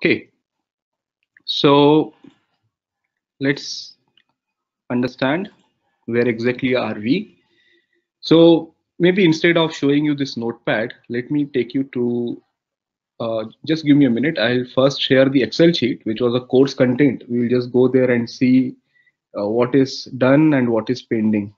Okay, so let's understand where exactly are we. So maybe instead of showing you this notepad, let me take you to, uh, just give me a minute. I'll first share the Excel sheet, which was a course content. We'll just go there and see uh, what is done and what is pending.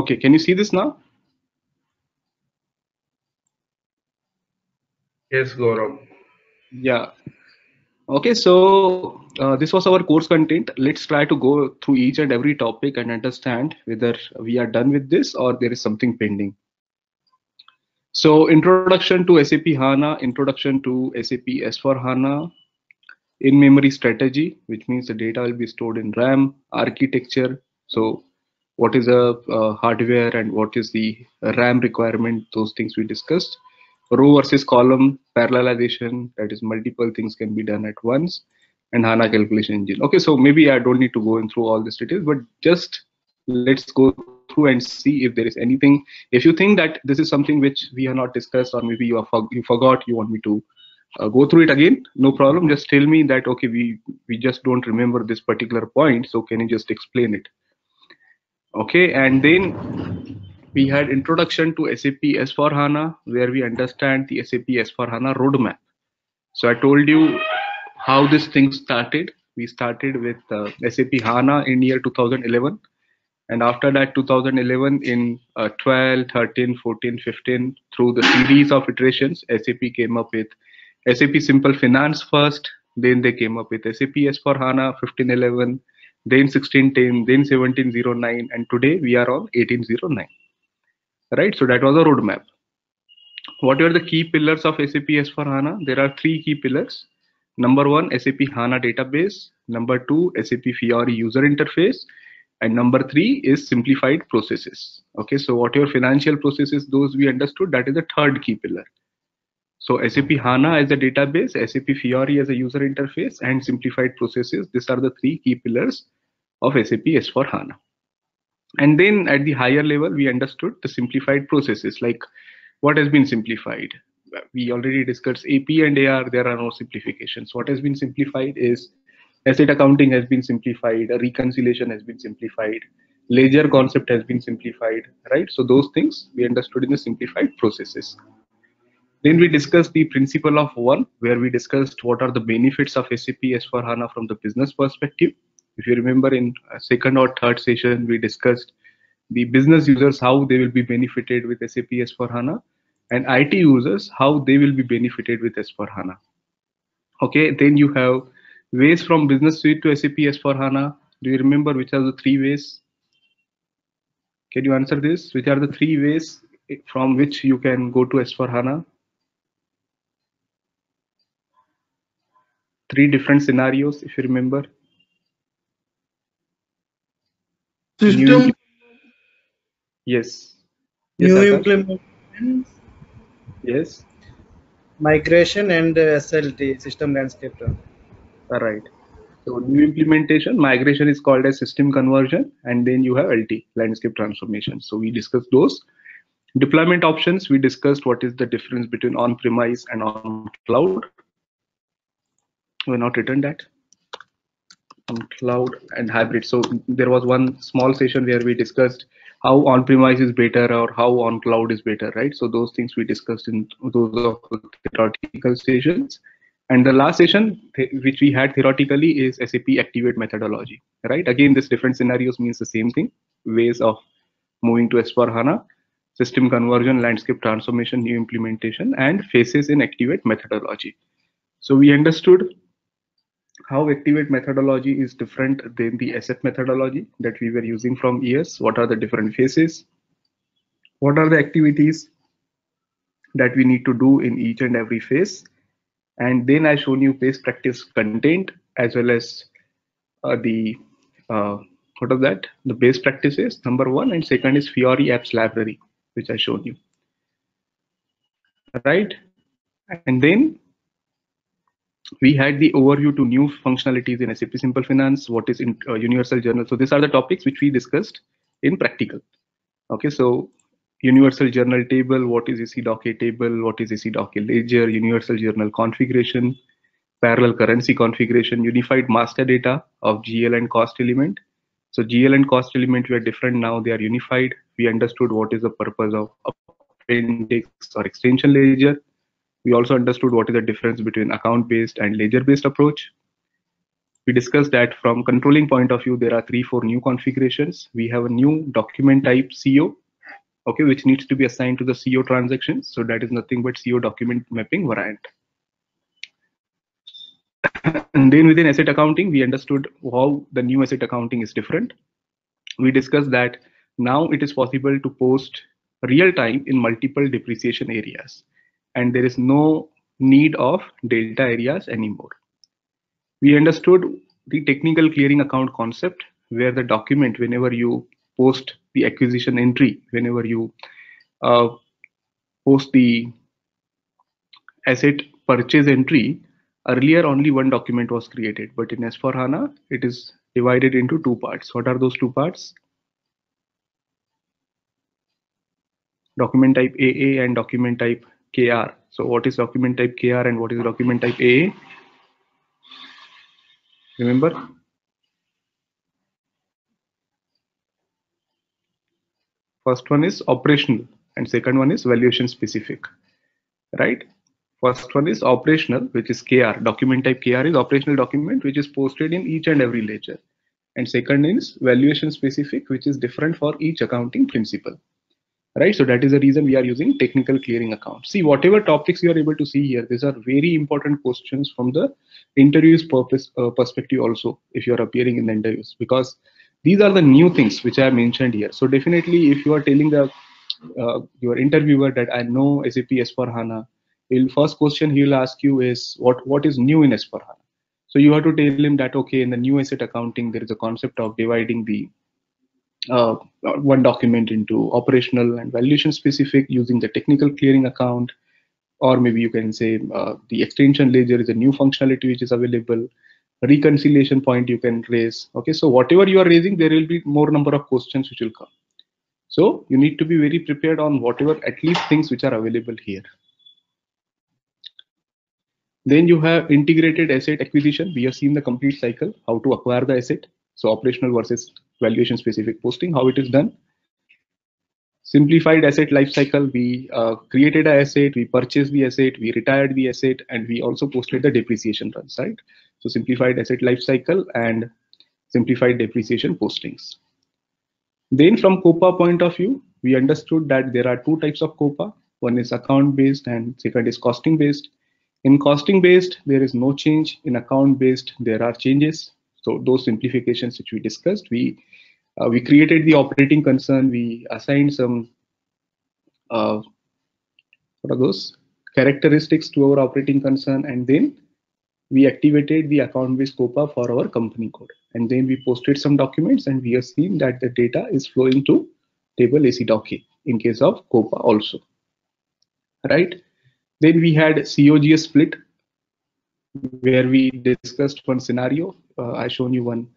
Okay, can you see this now? Yes, Gaurav. Yeah. Okay, so uh, this was our course content. Let's try to go through each and every topic and understand whether we are done with this or there is something pending. So introduction to SAP HANA, introduction to SAP S4 HANA, in-memory strategy, which means the data will be stored in RAM, architecture. So what is the uh, hardware and what is the RAM requirement, those things we discussed. Row versus column parallelization that is multiple things can be done at once and hana calculation engine. Okay so maybe i don't need to go in through all this details but just let's go through and see if there is anything. If you think that this is something which we have not discussed or maybe you, are, you forgot you want me to uh, go through it again no problem. Just tell me that okay we we just don't remember this particular point so can you just explain it okay and then we had introduction to SAP S4 HANA where we understand the SAP S4 HANA roadmap. So I told you how this thing started. We started with uh, SAP HANA in year 2011 and after that 2011 in uh, 12, 13, 14, 15 through the series of iterations SAP came up with SAP Simple Finance first, then they came up with SAP S4 HANA 1511, then 1610, then 1709 and today we are on 1809 right? So that was a roadmap. What are the key pillars of SAP S4 HANA? There are three key pillars. Number one, SAP HANA database. Number two, SAP Fiori user interface. And number three is simplified processes. Okay, so what your financial processes, those we understood, that is the third key pillar. So SAP HANA as a database, SAP Fiori as a user interface, and simplified processes. These are the three key pillars of SAP S4 HANA. And then at the higher level we understood the simplified processes like what has been simplified. We already discussed ap and ar there are no simplifications. What has been simplified is asset accounting has been simplified reconciliation has been simplified ledger concept has been simplified right? So those things we understood in the simplified processes. Then we discussed the principle of one where we discussed what are the benefits of sap s4 hana from the business perspective if you remember in uh, second or third session, we discussed the business users, how they will be benefited with SAP S4HANA and IT users, how they will be benefited with S4HANA. Okay, then you have ways from business suite to SAP S4HANA. Do you remember which are the three ways? Can you answer this? Which are the three ways from which you can go to S4HANA? Three different scenarios, if you remember. System. Yes. New yes, implementation. Yes. Migration and uh, SLT, system landscape. All right. So new implementation, migration is called as system conversion, and then you have LT, landscape transformation. So we discussed those. Deployment options, we discussed what is the difference between on-premise and on-cloud. We're not written that on cloud and hybrid. So there was one small session where we discussed how on-premise is better or how on cloud is better, right? So those things we discussed in those of theoretical sessions. And the last session, which we had theoretically, is SAP Activate methodology, right? Again, this different scenarios means the same thing, ways of moving to S4 HANA, system conversion, landscape transformation, new implementation, and phases in Activate methodology. So we understood how Activate methodology is different than the ASAP methodology that we were using from years. What are the different phases? What are the activities that we need to do in each and every phase? And then I shown you best practice content as well as uh, the uh, what of that? The best practices number one and second is Fiori apps library, which I showed you. Right? And then we had the overview to new functionalities in SAP Simple Finance, what is in uh, Universal Journal. So these are the topics which we discussed in practical. Okay, so Universal Journal table, what is ACDOCA table, what is ACDOCA ledger, Universal Journal configuration, parallel currency configuration, unified master data of GL and cost element. So GL and cost element were different now, they are unified. We understood what is the purpose of appendix or extension ledger we also understood what is the difference between account-based and ledger-based approach. We discussed that from controlling point of view, there are three, four new configurations. We have a new document type CO, okay, which needs to be assigned to the CO transaction. So that is nothing but CO document mapping variant. and then within asset accounting, we understood how the new asset accounting is different. We discussed that now it is possible to post real time in multiple depreciation areas and there is no need of delta areas anymore. We understood the technical clearing account concept where the document, whenever you post the acquisition entry, whenever you uh, post the asset purchase entry, earlier only one document was created, but in S4HANA, it is divided into two parts. What are those two parts? Document type AA and document type KR. So what is document type KR and what is document type AA? Remember? First one is operational and second one is valuation specific, right? First one is operational, which is KR. Document type KR is operational document, which is posted in each and every ledger. And second is valuation specific, which is different for each accounting principle right? So that is the reason we are using technical clearing account. See whatever topics you are able to see here these are very important questions from the interviews purpose uh, perspective also if you are appearing in the interviews because these are the new things which i mentioned here. So definitely if you are telling the uh, your interviewer that i know sap s4 hana will first question he will ask you is what what is new in s4 hana? So you have to tell him that okay in the new asset accounting there is a concept of dividing the uh, one document into operational and valuation specific using the technical clearing account. Or maybe you can say uh, the extension ledger is a new functionality which is available. Reconciliation point you can raise. Okay so whatever you are raising there will be more number of questions which will come. So you need to be very prepared on whatever at least things which are available here. Then you have integrated asset acquisition. We have seen the complete cycle how to acquire the asset so operational versus valuation specific posting, how it is done. Simplified asset lifecycle, we uh, created an asset, we purchased the asset, we retired the asset, and we also posted the depreciation runs, right? So simplified asset lifecycle and simplified depreciation postings. Then from COPA point of view, we understood that there are two types of COPA. One is account based and second is costing based. In costing based, there is no change. In account based, there are changes. So those simplifications which we discussed, we uh, we created the operating concern. We assigned some uh, what are those characteristics to our operating concern, and then we activated the account-based COPA for our company code. And then we posted some documents, and we have seen that the data is flowing to table ACDOCA in case of COPA also. Right? Then we had COGS split, where we discussed one scenario. Uh, I shown you one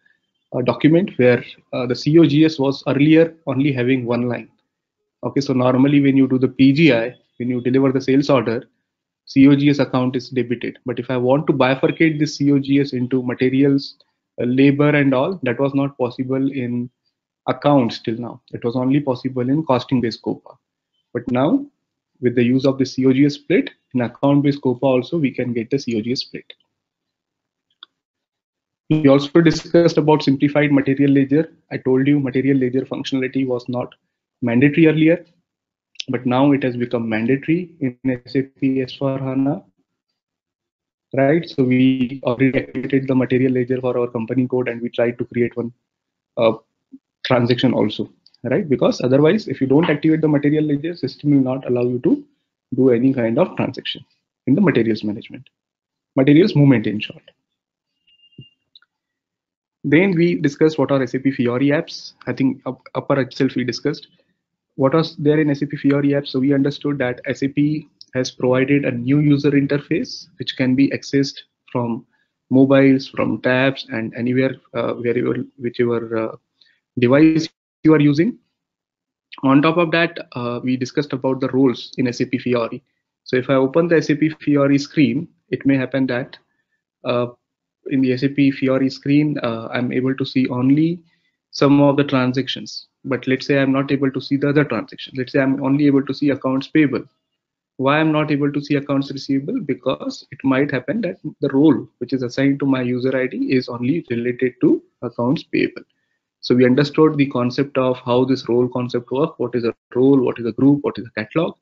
uh, document where uh, the COGS was earlier only having one line. Okay, so normally when you do the PGI, when you deliver the sales order, COGS account is debited. But if I want to bifurcate this COGS into materials, uh, labor, and all, that was not possible in accounts till now. It was only possible in costing based COPA. But now, with the use of the COGS split, in account based COPA also, we can get the COGS split. We also discussed about simplified material ledger. I told you material ledger functionality was not mandatory earlier, but now it has become mandatory in SAP S4HANA. Right, so we already activated the material ledger for our company code and we tried to create one uh, transaction also, right? Because otherwise, if you don't activate the material ledger, system will not allow you to do any kind of transaction in the materials management, materials movement in short. Then we discussed what are SAP Fiori apps. I think upper itself we discussed. What was there in SAP Fiori apps? So we understood that SAP has provided a new user interface which can be accessed from mobiles, from tabs, and anywhere, uh, wherever, whichever uh, device you are using. On top of that, uh, we discussed about the roles in SAP Fiori. So if I open the SAP Fiori screen, it may happen that uh, in the SAP Fiori screen, uh, I'm able to see only some of the transactions. But let's say I'm not able to see the other transactions. Let's say I'm only able to see accounts payable. Why I'm not able to see accounts receivable? Because it might happen that the role which is assigned to my user ID is only related to accounts payable. So we understood the concept of how this role concept work. What is a role? What is a group? What is a catalog?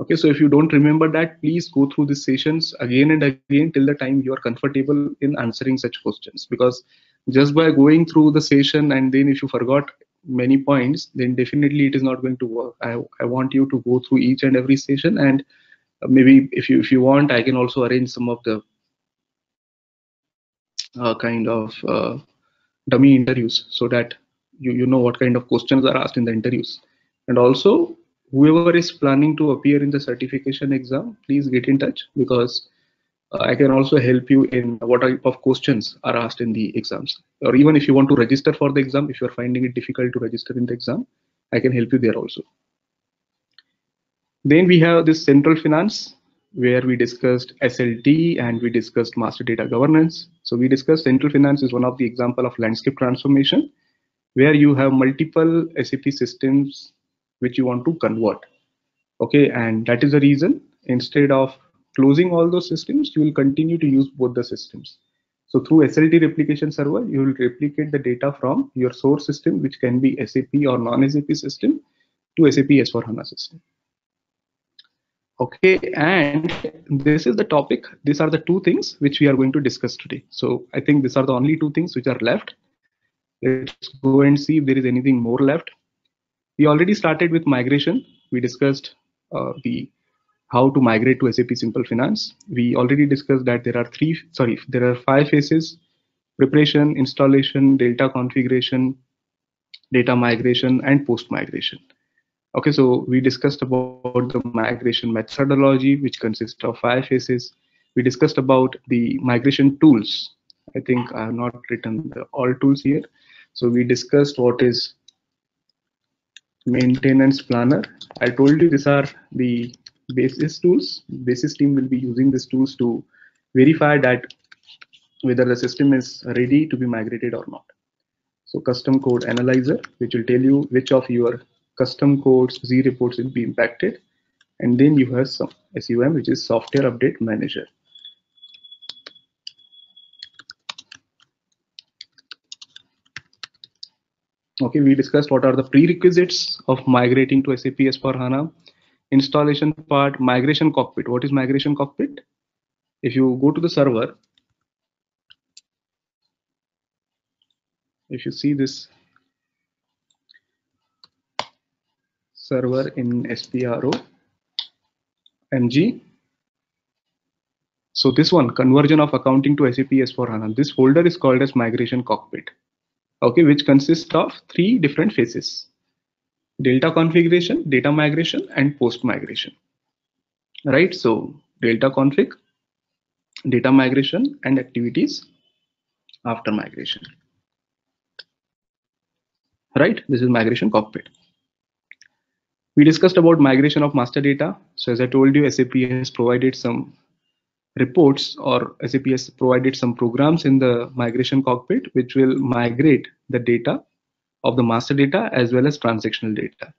Okay, so if you don't remember that, please go through these sessions again and again till the time you are comfortable in answering such questions. Because just by going through the session and then if you forgot many points, then definitely it is not going to work. I, I want you to go through each and every session and maybe if you if you want, I can also arrange some of the uh, kind of uh, dummy interviews so that you, you know what kind of questions are asked in the interviews. And also whoever is planning to appear in the certification exam, please get in touch because uh, I can also help you in what type of questions are asked in the exams. Or even if you want to register for the exam, if you're finding it difficult to register in the exam, I can help you there also. Then we have this central finance where we discussed SLT and we discussed master data governance. So we discussed central finance is one of the example of landscape transformation where you have multiple SAP systems which you want to convert. Okay and that is the reason instead of closing all those systems you will continue to use both the systems. So through slt replication server you will replicate the data from your source system which can be sap or non-sap system to sap s4 hana system. Okay and this is the topic. These are the two things which we are going to discuss today. So i think these are the only two things which are left. Let's go and see if there is anything more left we already started with migration. We discussed uh, the how to migrate to SAP Simple Finance. We already discussed that there are three, sorry, there are five phases, preparation, installation, data configuration, data migration, and post-migration. Okay, so we discussed about the migration methodology, which consists of five phases. We discussed about the migration tools. I think I have not written the, all tools here. So we discussed what is maintenance planner. I told you these are the basis tools. Basis team will be using these tools to verify that whether the system is ready to be migrated or not. So custom code analyzer, which will tell you which of your custom codes Z reports will be impacted. And then you have some SUM, which is software update manager. Okay, we discussed what are the prerequisites of migrating to SAP S4HANA. Installation part, migration cockpit. What is migration cockpit? If you go to the server, if you see this server in SPRO, MG. So this one, conversion of accounting to SAP S4HANA. This folder is called as migration cockpit okay, which consists of three different phases. Delta configuration, data migration, and post migration. Right, so delta config, data migration, and activities after migration. Right, this is migration cockpit. We discussed about migration of master data. So as I told you, SAP has provided some reports or SAP has provided some programs in the migration cockpit which will migrate the data of the master data as well as transactional data.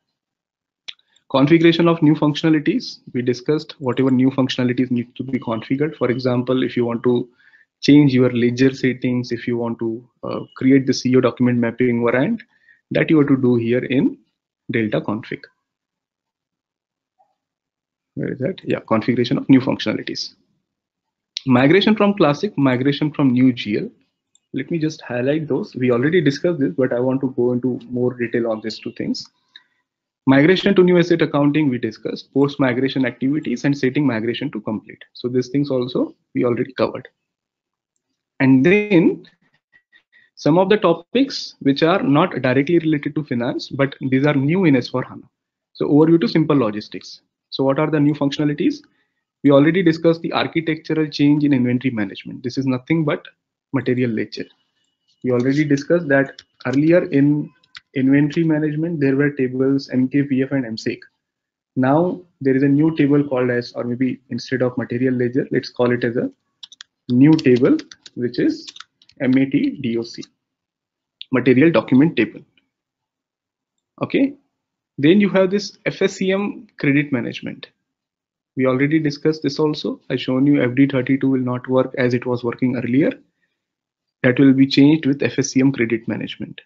Configuration of new functionalities. We discussed whatever new functionalities need to be configured. For example, if you want to change your ledger settings, if you want to uh, create the CO document mapping variant, that you have to do here in delta config. Where is that? Yeah, configuration of new functionalities. Migration from classic, migration from new GL. Let me just highlight those. We already discussed this, but I want to go into more detail on these two things. Migration to new asset accounting, we discussed. Post-migration activities and setting migration to complete. So these things also we already covered. And then some of the topics which are not directly related to finance, but these are new in S4HANA. So overview to simple logistics. So what are the new functionalities? We already discussed the architectural change in inventory management. This is nothing but material ledger. We already discussed that earlier in inventory management, there were tables MKPF and MSEG. Now there is a new table called as, or maybe instead of material ledger, let's call it as a new table, which is MATDOC, material document table. Okay. Then you have this FSCM credit management. We already discussed this also. I've shown you FD32 will not work as it was working earlier. That will be changed with FSCM credit management.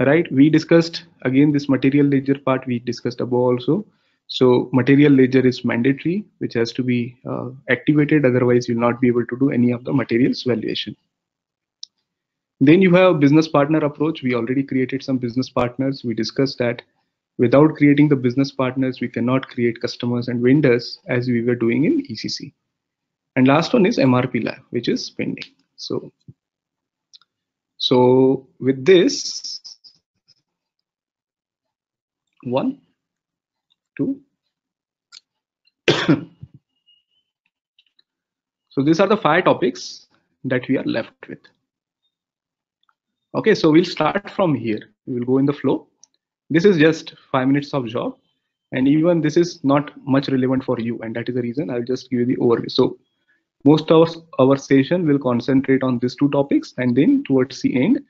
Right? We discussed again this material ledger part we discussed above also. So material ledger is mandatory which has to be uh, activated. Otherwise you'll not be able to do any of the materials valuation. Then you have business partner approach. We already created some business partners. We discussed that without creating the business partners we cannot create customers and vendors as we were doing in ecc and last one is mrp lab which is pending so so with this one, two. so these are the five topics that we are left with. Okay, so we'll start from here. We will go in the flow. This is just five minutes of job. And even this is not much relevant for you. And that is the reason I'll just give you the overview. So most of our session will concentrate on these two topics. And then towards the end,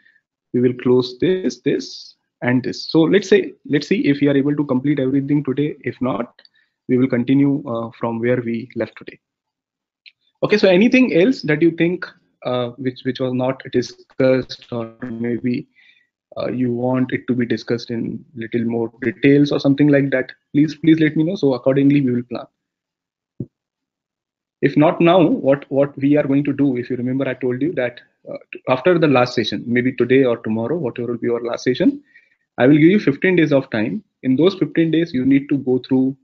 we will close this, this, and this. So let's say, let's see if we are able to complete everything today. If not, we will continue uh, from where we left today. Okay, so anything else that you think uh, which which was not discussed or maybe uh, you want it to be discussed in little more details or something like that, please please let me know. So accordingly we will plan. If not now, what what we are going to do? If you remember, I told you that uh, after the last session, maybe today or tomorrow, whatever will be our last session, I will give you 15 days of time. In those 15 days, you need to go through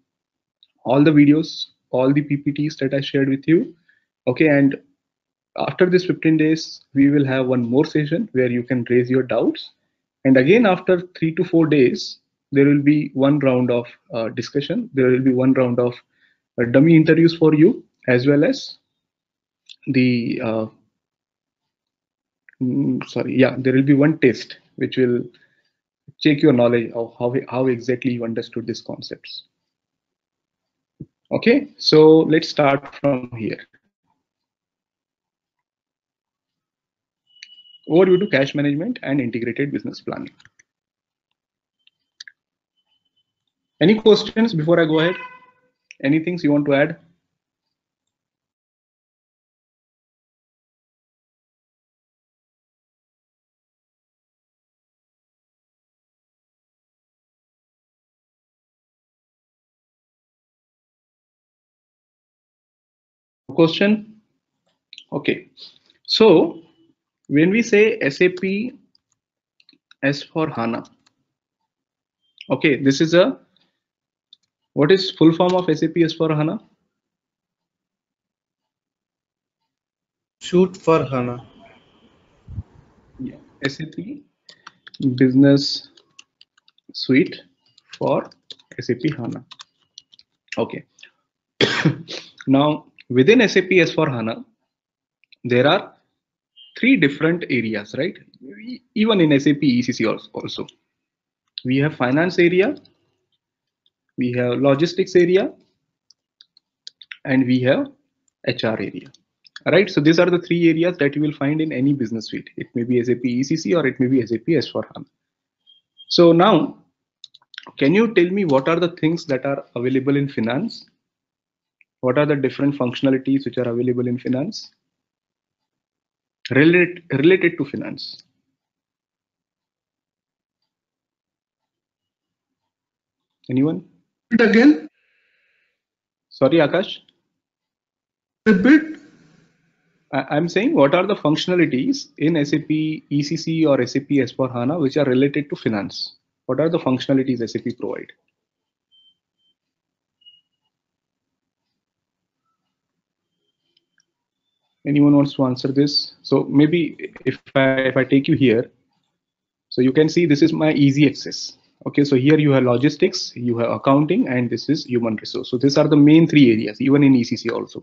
all the videos, all the PPTs that I shared with you. Okay, and after this 15 days, we will have one more session where you can raise your doubts. And again, after three to four days, there will be one round of uh, discussion. There will be one round of uh, dummy interviews for you, as well as the uh, mm, sorry, yeah, there will be one test which will check your knowledge of how, how exactly you understood these concepts. Okay, so let's start from here. Overview to cash management and integrated business planning. Any questions before I go ahead? Anything you want to add? question okay so when we say sap s for hana okay this is a what is full form of sap s4 hana? Shoot for hana. Yeah sap business suite for sap hana. Okay. Now within SAP S4HANA, there are three different areas, right? Even in SAP ECC also. We have finance area, we have logistics area, and we have HR area. Right, so these are the three areas that you will find in any business suite. It may be SAP ECC or it may be SAP S4HANA. So now, can you tell me what are the things that are available in finance what are the different functionalities which are available in finance related related to finance. Anyone? Again. Sorry akash? Repeat. I'm saying what are the functionalities in sap ecc or sap s4 hana which are related to finance? What are the functionalities sap provide anyone wants to answer this so maybe if i if i take you here so you can see this is my easy access Okay, so here you have logistics, you have accounting, and this is human resource. So these are the main three areas, even in ECC also.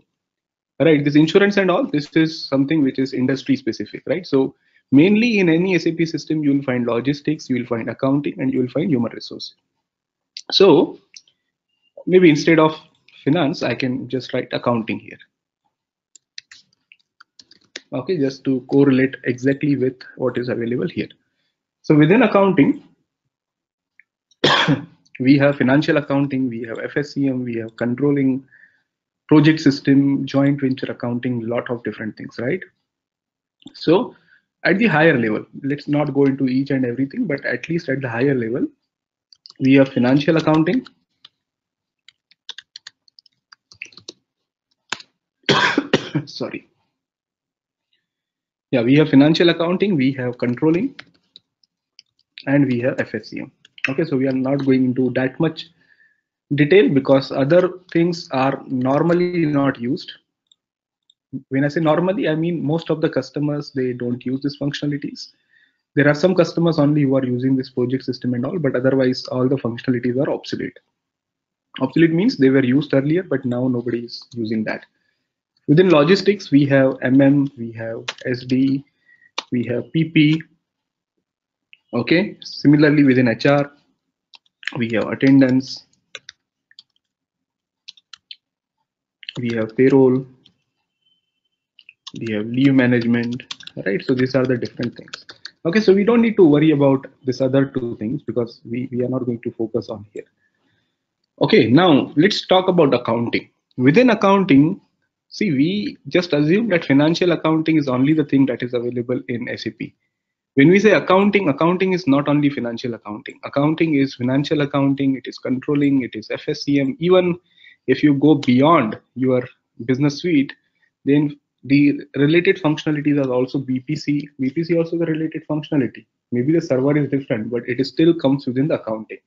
Right, this insurance and all, this is something which is industry specific, right? So mainly in any SAP system, you will find logistics, you will find accounting, and you will find human resource. So maybe instead of finance, I can just write accounting here. Okay, just to correlate exactly with what is available here. So within accounting, we have financial accounting, we have FSCM, we have controlling, project system, joint venture accounting, lot of different things, right? So at the higher level, let's not go into each and everything, but at least at the higher level, we have financial accounting. Sorry. Yeah, we have financial accounting, we have controlling, and we have FSCM. Okay, so we are not going into that much detail because other things are normally not used. When I say normally, I mean most of the customers, they don't use these functionalities. There are some customers only who are using this project system and all, but otherwise all the functionalities are obsolete. Obsolete means they were used earlier, but now nobody is using that. Within logistics, we have MM, we have SD, we have PP. Okay, similarly within HR, we have attendance, we have payroll, we have leave management, right? So these are the different things. Okay, so we don't need to worry about this other two things because we, we are not going to focus on here. Okay, now let's talk about accounting. Within accounting, see, we just assume that financial accounting is only the thing that is available in SAP. When we say accounting, accounting is not only financial accounting. Accounting is financial accounting, it is controlling, it is FSCM. Even if you go beyond your business suite, then the related functionalities are also BPC. BPC also the related functionality. Maybe the server is different, but it still comes within the accounting.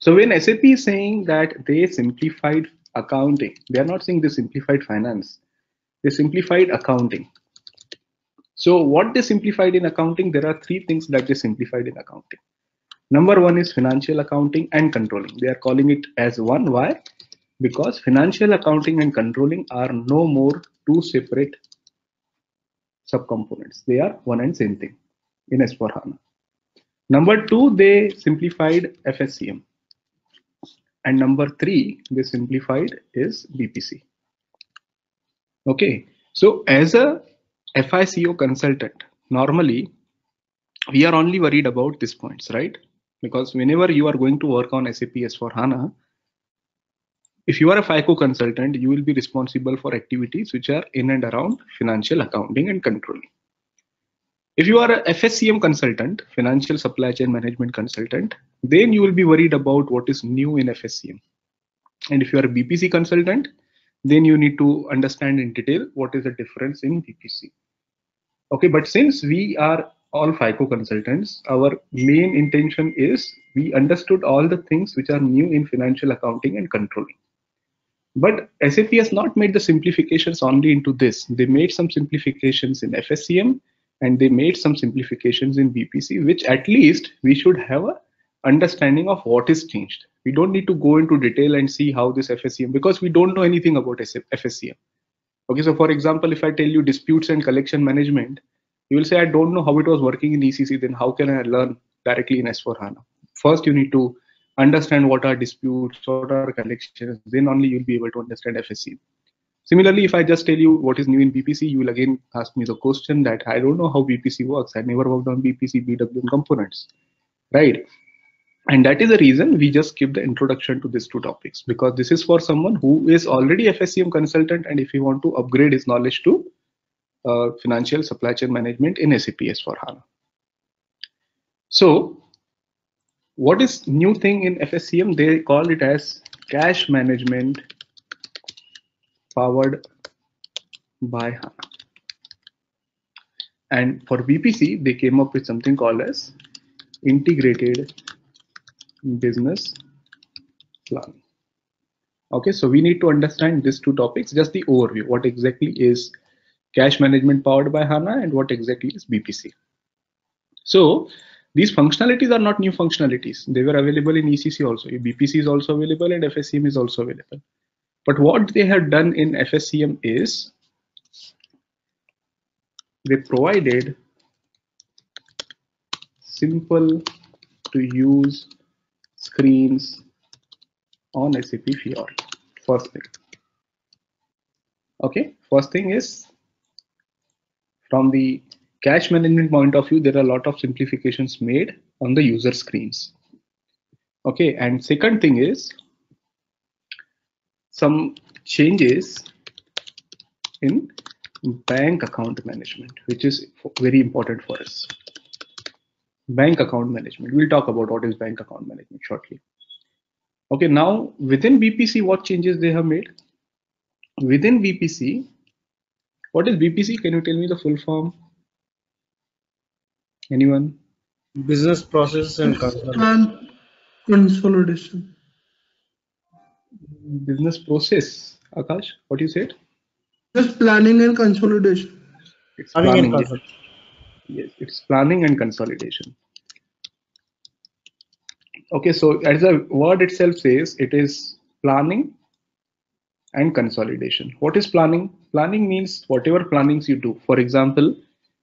So when SAP is saying that they simplified accounting, they are not saying they simplified finance. They simplified accounting. So what they simplified in accounting, there are three things that they simplified in accounting. Number one is financial accounting and controlling. They are calling it as one. Why? Because financial accounting and controlling are no more two separate subcomponents. They are one and same thing in S4HANA. Number two, they simplified FSCM. And number three, they simplified is BPC. Okay, so as a FICO consultant, normally we are only worried about these points, right? Because whenever you are going to work on SAP S4HANA, if you are a FICO consultant, you will be responsible for activities which are in and around financial accounting and controlling. If you are a FSCM consultant, financial supply chain management consultant, then you will be worried about what is new in FSCM. And if you are a BPC consultant, then you need to understand in detail what is the difference in BPC. Okay, but since we are all FICO consultants, our main intention is we understood all the things which are new in financial accounting and controlling. But SAP has not made the simplifications only into this. They made some simplifications in FSCM and they made some simplifications in BPC, which at least we should have a understanding of what is changed. We don't need to go into detail and see how this FSCM, because we don't know anything about FSCM. Okay, so for example, if I tell you disputes and collection management, you will say, I don't know how it was working in ECC, then how can I learn directly in S4HANA? First, you need to understand what are disputes, what are collections, then only you'll be able to understand FSCM. Similarly, if I just tell you what is new in BPC, you will again ask me the question that I don't know how BPC works. I never worked on BPC, BWM components, right? And that is the reason we just skip the introduction to these two topics because this is for someone who is already FSCM consultant and if he want to upgrade his knowledge to uh, financial supply chain management in SAP S4HANA. So what is new thing in FSCM? They call it as cash management powered by HANA. And for BPC, they came up with something called as integrated business plan. Okay, so we need to understand these two topics, just the overview. What exactly is cash management powered by HANA and what exactly is BPC? So these functionalities are not new functionalities. They were available in ECC also. BPC is also available and FSCM is also available. But what they have done in FSCM is they provided simple to use screens on SAP Fiori. First thing. Okay, first thing is from the cash management point of view, there are a lot of simplifications made on the user screens. Okay, and second thing is some changes in bank account management, which is very important for us. Bank account management. We'll talk about what is bank account management shortly. Okay, now within BPC, what changes they have made? Within BPC, what is BPC? Can you tell me the full form? Anyone? Business process and control. and consolidation. Business process. Akash, what you said? Just planning and consolidation. It's Planning and planning. control. Yes, it's planning and consolidation. Okay, so as the word itself says, it is planning and consolidation. What is planning? Planning means whatever plannings you do. For example,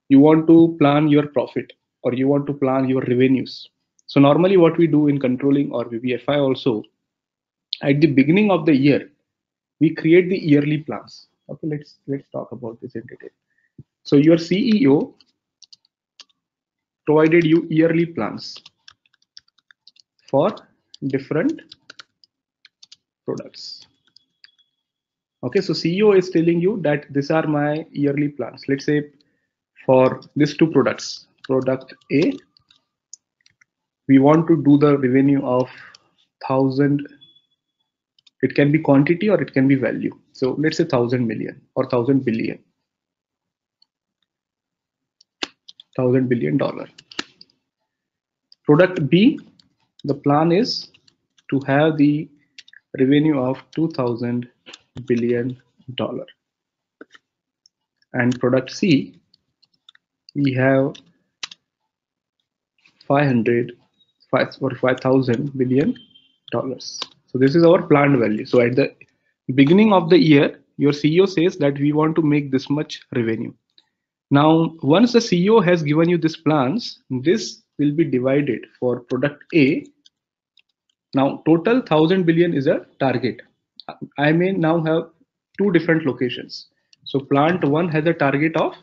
you want to plan your profit or you want to plan your revenues. So normally what we do in controlling or VBFI also, at the beginning of the year, we create the yearly plans. Okay, let's let's talk about this in detail. So your CEO provided you yearly plans for different products. Okay, so CEO is telling you that these are my yearly plans. Let's say for these two products, product A, we want to do the revenue of thousand. It can be quantity or it can be value. So let's say thousand million or thousand billion. Thousand billion dollar. Product B, the plan is to have the revenue of 2000 billion dollar and product c we have 500 five or 5000 billion dollars so this is our planned value. So at the beginning of the year your ceo says that we want to make this much revenue. Now once the ceo has given you these plans this will be divided for product a. Now total 1000 billion is a target. I may now have two different locations. So plant one has a target of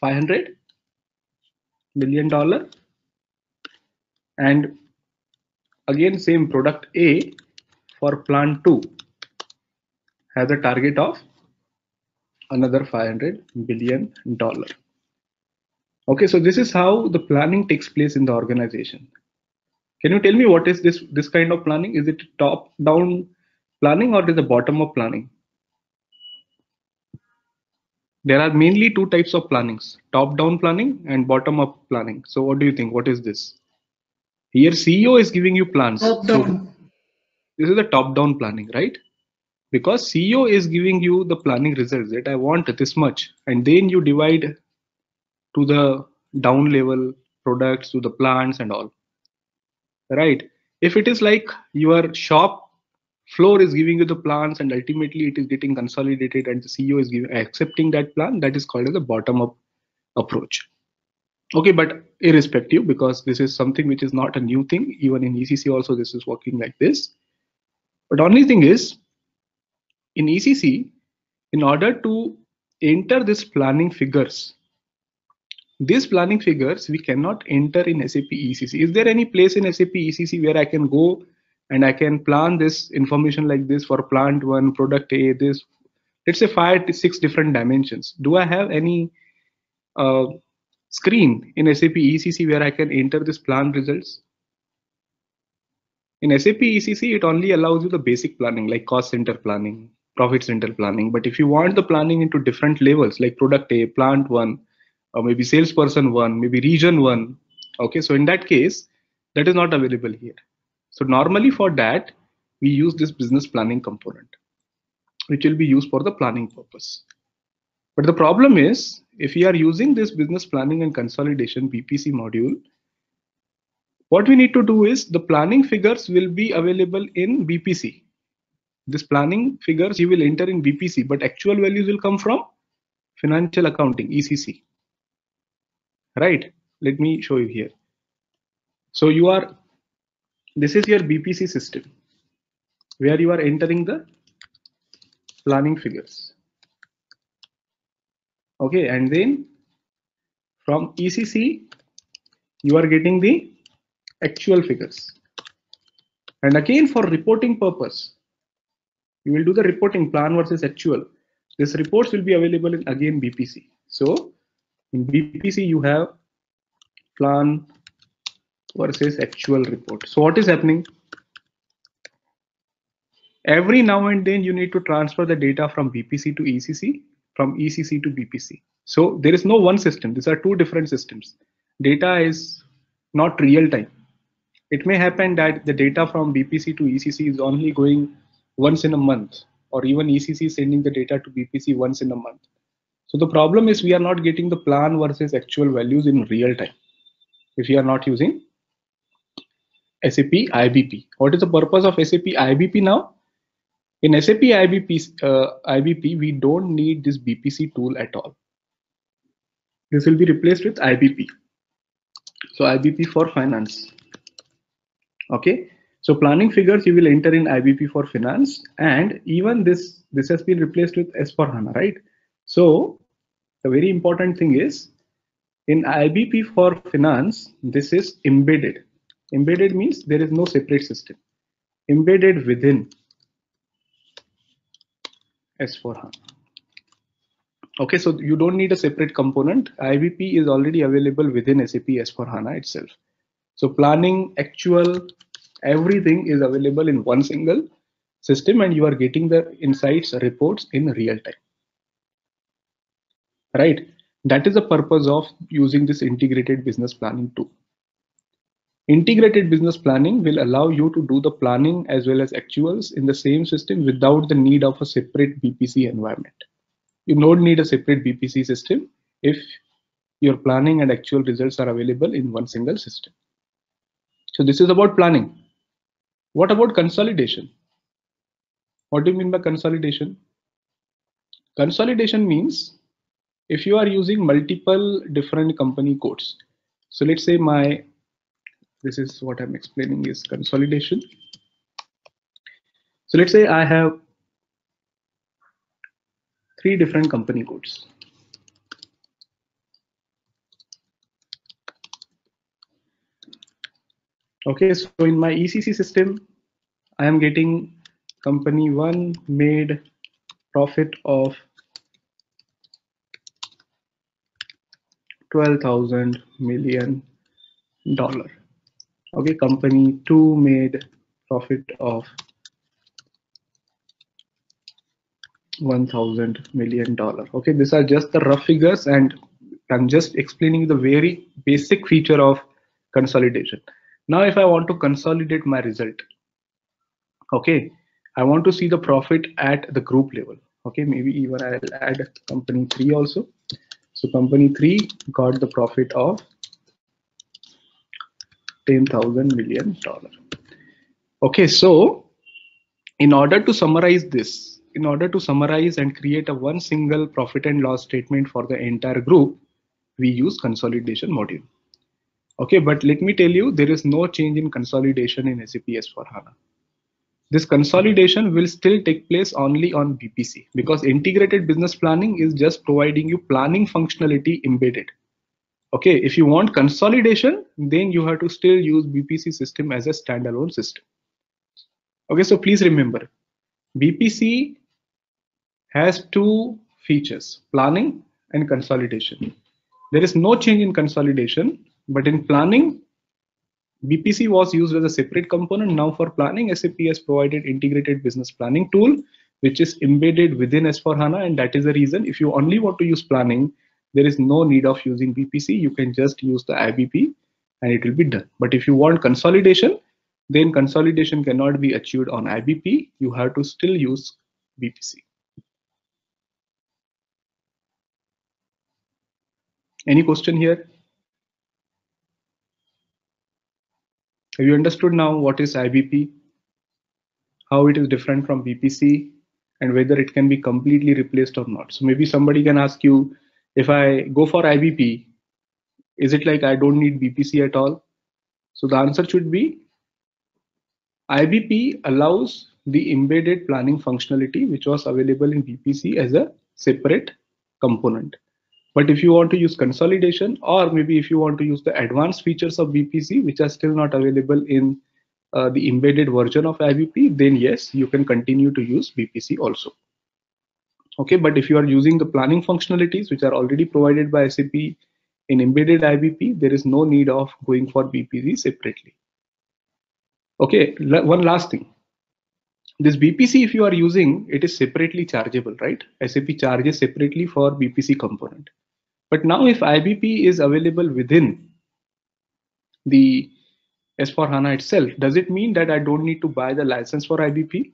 500 million dollar and again same product A for plant 2 has a target of another 500 billion dollar. Okay, so this is how the planning takes place in the organization. Can you tell me what is this this kind of planning? Is it top down planning or is it bottom up planning? There are mainly two types of plannings, top down planning and bottom up planning. So what do you think? What is this? Here CEO is giving you plans. Top So down. this is the top down planning, right? Because CEO is giving you the planning results that I want this much, and then you divide to the down level products to the plants and all. Right? If it is like your shop floor is giving you the plans and ultimately it is getting consolidated and the CEO is giving accepting that plan, that is called as a bottom up approach. Okay, but irrespective, because this is something which is not a new thing, even in ECC also this is working like this. But only thing is, in ECC, in order to enter this planning figures, these planning figures we cannot enter in SAP ECC. Is there any place in SAP ECC where I can go and I can plan this information like this for plant one, product A, this, let's say five to six different dimensions. Do I have any uh, screen in SAP ECC where I can enter this plan results? In SAP ECC, it only allows you the basic planning like cost center planning, profit center planning. But if you want the planning into different levels like product A, plant one, or maybe salesperson one, maybe region one, okay, so in that case, that is not available here. So normally for that, we use this business planning component, which will be used for the planning purpose. But the problem is, if we are using this business planning and consolidation BPC module, What we need to do is the planning figures will be available in BPC. This planning figures you will enter in BPC, but actual values will come from financial accounting, ECC. Right? Let me show you here. So you are, this is your BPC system where you are entering the planning figures. Okay, and then from ECC, you are getting the actual figures. And again, for reporting purpose, you will do the reporting plan versus actual. This reports will be available in again BPC. So in BPC, you have plan versus actual report. So what is happening? Every now and then you need to transfer the data from BPC to ECC, from ECC to BPC. So there is no one system. These are two different systems. Data is not real time. It may happen that the data from BPC to ECC is only going once in a month, or even ECC sending the data to BPC once in a month. So the problem is we are not getting the plan versus actual values in real time if you are not using SAP IBP. What is the purpose of SAP IBP now? In SAP IBP, uh, IBP, we don't need this BPC tool at all. This will be replaced with IBP. So IBP for finance. Okay. So planning figures you will enter in IBP for finance, and even this this has been replaced with S4 HANA, right? So the very important thing is in IBP for finance, this is embedded. Embedded means there is no separate system. Embedded within S4 HANA. Okay, so you don't need a separate component. IBP is already available within SAP S4 HANA itself. So planning, actual, everything is available in one single system and you are getting the insights, reports in real time. Right? That is the purpose of using this integrated business planning tool. Integrated business planning will allow you to do the planning as well as actuals in the same system without the need of a separate BPC environment. You don't need a separate BPC system if your planning and actual results are available in one single system. So this is about planning. What about consolidation? What do you mean by consolidation? Consolidation means if you are using multiple different company codes. So let's say my this is what I'm explaining is consolidation. So let's say I have three different company codes. Okay, so in my ECC system, I am getting company one made profit of 12,000 million dollar okay company 2 made profit of 1000 million dollar. Okay these are just the rough figures and i'm just explaining the very basic feature of consolidation. Now if i want to consolidate my result okay i want to see the profit at the group level. Okay maybe even i'll add company 3 also. So company 3 got the profit of 10,000 million dollar. Okay, so in order to summarize this, in order to summarize and create a one single profit and loss statement for the entire group, we use consolidation module. Okay, but let me tell you, there is no change in consolidation in SAP S4HANA. This consolidation will still take place only on BPC because integrated business planning is just providing you planning functionality embedded okay if you want consolidation then you have to still use bpc system as a standalone system. Okay so please remember bpc has two features planning and consolidation. There is no change in consolidation but in planning bpc was used as a separate component. Now for planning sap has provided integrated business planning tool which is embedded within s4 hana and that is the reason if you only want to use planning there is no need of using BPC. You can just use the IBP and it will be done. But if you want consolidation, then consolidation cannot be achieved on IBP. You have to still use BPC. Any question here? Have you understood now what is IBP, how it is different from BPC, and whether it can be completely replaced or not? So maybe somebody can ask you, if I go for IBP, is it like I don't need BPC at all? So the answer should be IBP allows the embedded planning functionality which was available in BPC as a separate component. But if you want to use consolidation, or maybe if you want to use the advanced features of BPC, which are still not available in uh, the embedded version of IBP, then yes, you can continue to use BPC also. Okay, but if you are using the planning functionalities which are already provided by SAP in embedded IBP, there is no need of going for BPC separately. Okay, one last thing. This BPC, if you are using, it is separately chargeable, right? SAP charges separately for BPC component. But now if IBP is available within the S4 HANA itself, does it mean that I don't need to buy the license for IBP?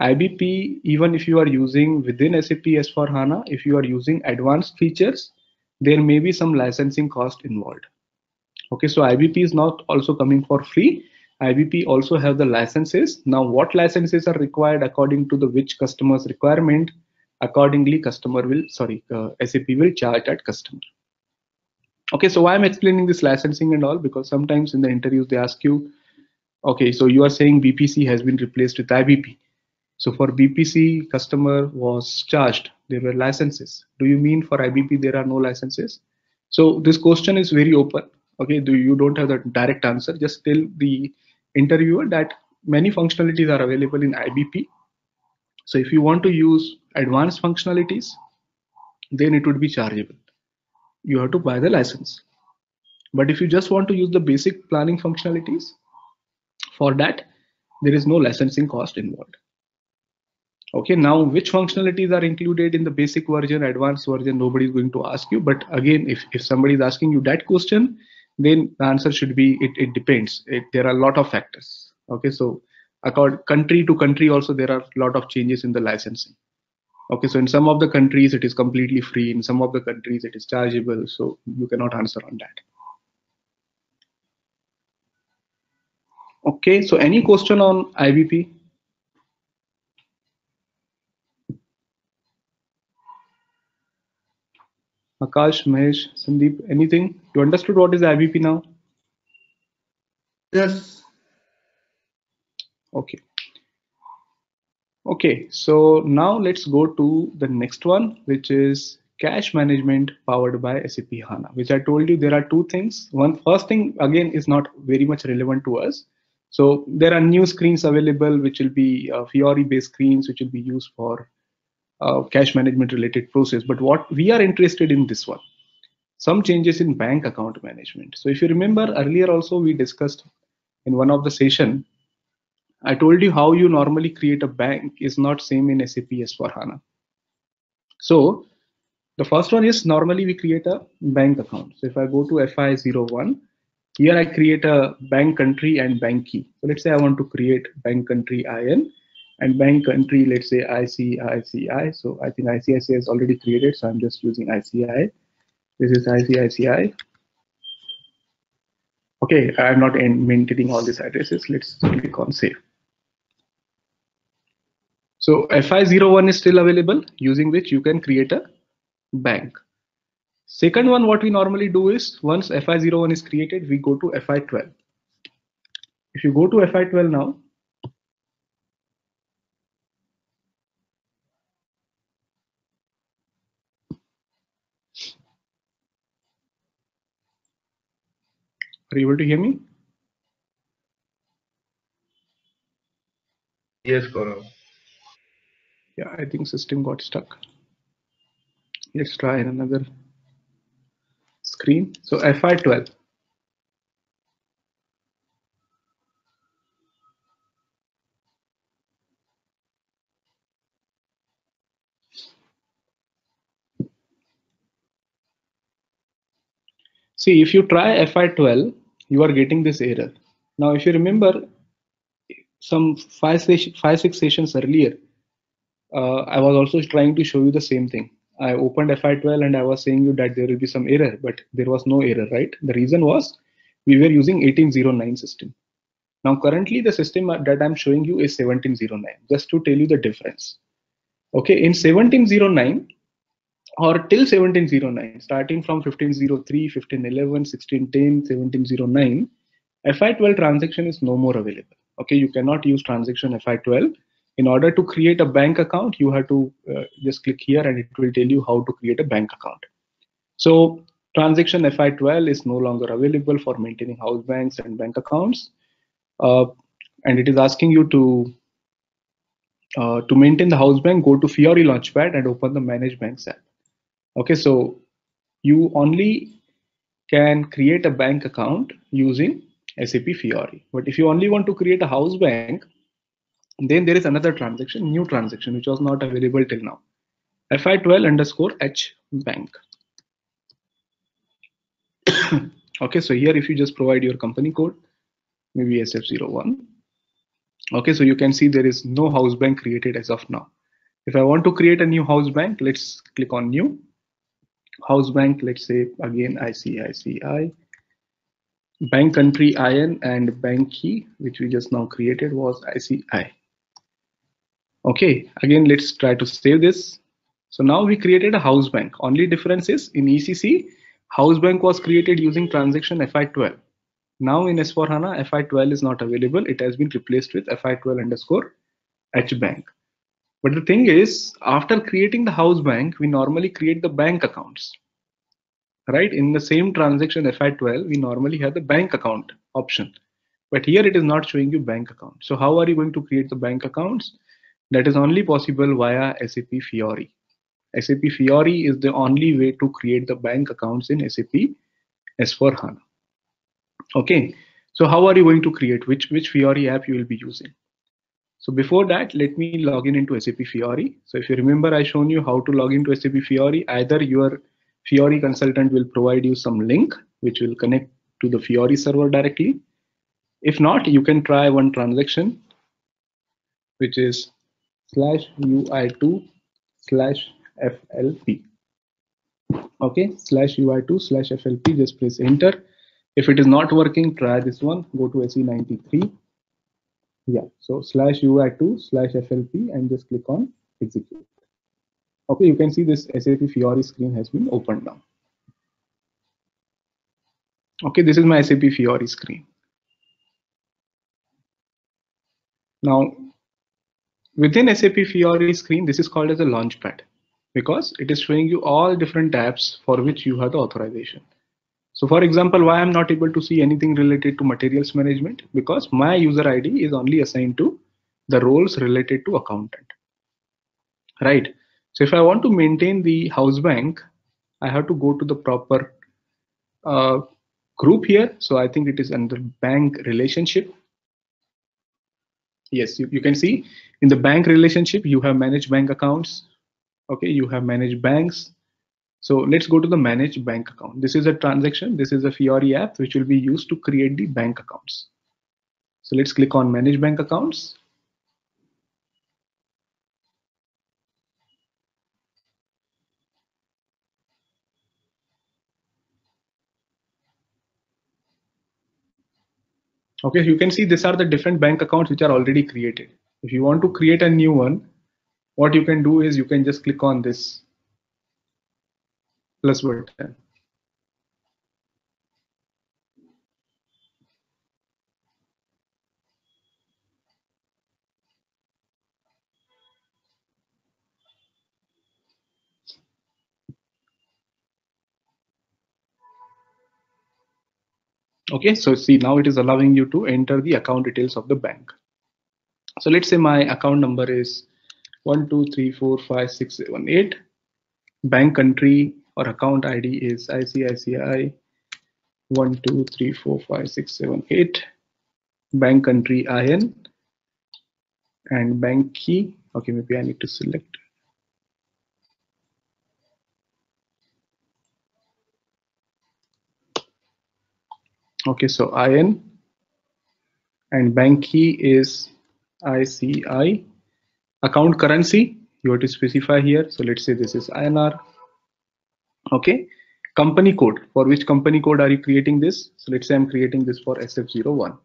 IBP, even if you are using within SAP S4 HANA, if you are using advanced features, there may be some licensing cost involved. Okay, so IBP is not also coming for free. IBP also have the licenses. Now, what licenses are required according to the which customer's requirement? accordingly customer will sorry uh, sap will charge that customer okay so why i'm explaining this licensing and all because sometimes in the interviews they ask you okay so you are saying bpc has been replaced with ibp so for bpc customer was charged there were licenses do you mean for ibp there are no licenses so this question is very open okay do you don't have the direct answer just tell the interviewer that many functionalities are available in ibp so if you want to use advanced functionalities, then it would be chargeable. You have to buy the license. But if you just want to use the basic planning functionalities, for that, there is no licensing cost involved. Okay, now which functionalities are included in the basic version, advanced version, nobody is going to ask you. But again, if, if somebody is asking you that question, then the answer should be it, it depends. It, there are a lot of factors. Okay, so according country to country also there are a lot of changes in the licensing okay so in some of the countries it is completely free in some of the countries it is chargeable so you cannot answer on that okay so any question on ibp akash mahesh sandeep anything? You understood what is ibp now? Yes. Okay. Okay so now let's go to the next one which is cash management powered by sap hana which i told you there are two things. One first thing again is not very much relevant to us. So there are new screens available which will be uh, fiori based screens which will be used for uh, cash management related process but what we are interested in this one some changes in bank account management so if you remember earlier also we discussed in one of the session I told you how you normally create a bank is not same in SAP S4 HANA. So the first one is normally we create a bank account. So if I go to FI01, here I create a bank country and bank key. So let's say I want to create bank country IN and bank country, let's say ICICI. So I think ICICI is already created. So I'm just using ICI. This is ICICI. Okay, I'm not maintaining all these addresses. Let's click on save. So FI01 is still available using which you can create a bank. Second one, what we normally do is once FI01 is created, we go to FI12. If you go to FI12 now, Are you able to hear me? Yes, Gaurav. Yeah i think system got stuck. Let's try another screen. So fi12 see if you try fi12 you are getting this error now if you remember some five, five six sessions earlier uh, I was also trying to show you the same thing. I opened FI12 and I was saying you that there will be some error, but there was no error, right? The reason was we were using 1809 system. Now, currently the system that I'm showing you is 1709, just to tell you the difference. Okay, in 1709 or till 1709, starting from 1503, 1511, 1610, 1709, FI12 transaction is no more available. Okay, you cannot use transaction FI12. In order to create a bank account, you have to uh, just click here and it will tell you how to create a bank account. So transaction FI12 is no longer available for maintaining house banks and bank accounts. Uh, and it is asking you to uh, to maintain the house bank, go to Fiori Launchpad and open the Manage Banks app. Okay, so you only can create a bank account using SAP Fiori. But if you only want to create a house bank, then there is another transaction, new transaction, which was not available till now. FI12 underscore H bank. okay, so here if you just provide your company code, maybe SF01. Okay, so you can see there is no house bank created as of now. If I want to create a new house bank, let's click on new house bank. Let's say again ICICI bank country IN and bank key, which we just now created was ICI. Okay, again, let's try to save this. So now we created a house bank. Only difference is in ECC, house bank was created using transaction FI12. Now in S4HANA, FI12 is not available. It has been replaced with FI12 underscore H bank. But the thing is, after creating the house bank, we normally create the bank accounts. Right? In the same transaction FI12, we normally have the bank account option. But here it is not showing you bank account. So how are you going to create the bank accounts? That is only possible via SAP Fiori. SAP Fiori is the only way to create the bank accounts in SAP S4HANA. Okay, so how are you going to create? Which, which Fiori app you will be using? So before that, let me log in into SAP Fiori. So if you remember, I shown you how to log into SAP Fiori. Either your Fiori consultant will provide you some link, which will connect to the Fiori server directly. If not, you can try one transaction, which is slash UI2 slash FLP. Okay, slash UI2 slash FLP, just press enter. If it is not working, try this one, go to SE93. Yeah, so slash UI2 slash FLP and just click on execute. Okay, you can see this SAP Fiori screen has been opened now. Okay, this is my SAP Fiori screen. Now, within SAP Fiori screen, this is called as a launchpad because it is showing you all different tabs for which you have the authorization. So for example, why I'm not able to see anything related to materials management? Because my user ID is only assigned to the roles related to accountant, right? So if I want to maintain the house bank, I have to go to the proper uh, group here. So I think it is under bank relationship. Yes, you, you can see in the bank relationship, you have managed bank accounts. Okay, you have managed banks. So let's go to the manage bank account. This is a transaction. This is a Fiori app, which will be used to create the bank accounts. So let's click on manage bank accounts. Okay, you can see these are the different bank accounts which are already created. If you want to create a new one, what you can do is you can just click on this plus button. Okay, so see now it is allowing you to enter the account details of the bank. So let's say my account number is one, two, three, four, five, six, seven, eight. Bank country or account ID is ICICI one, two, three, four, five, six, seven, eight. Bank country IN and bank key. Okay, maybe I need to select. Okay, so IN and bank key is ICI. Account currency, you have to specify here. So let's say this is INR. Okay, company code. For which company code are you creating this? So let's say I'm creating this for SF01.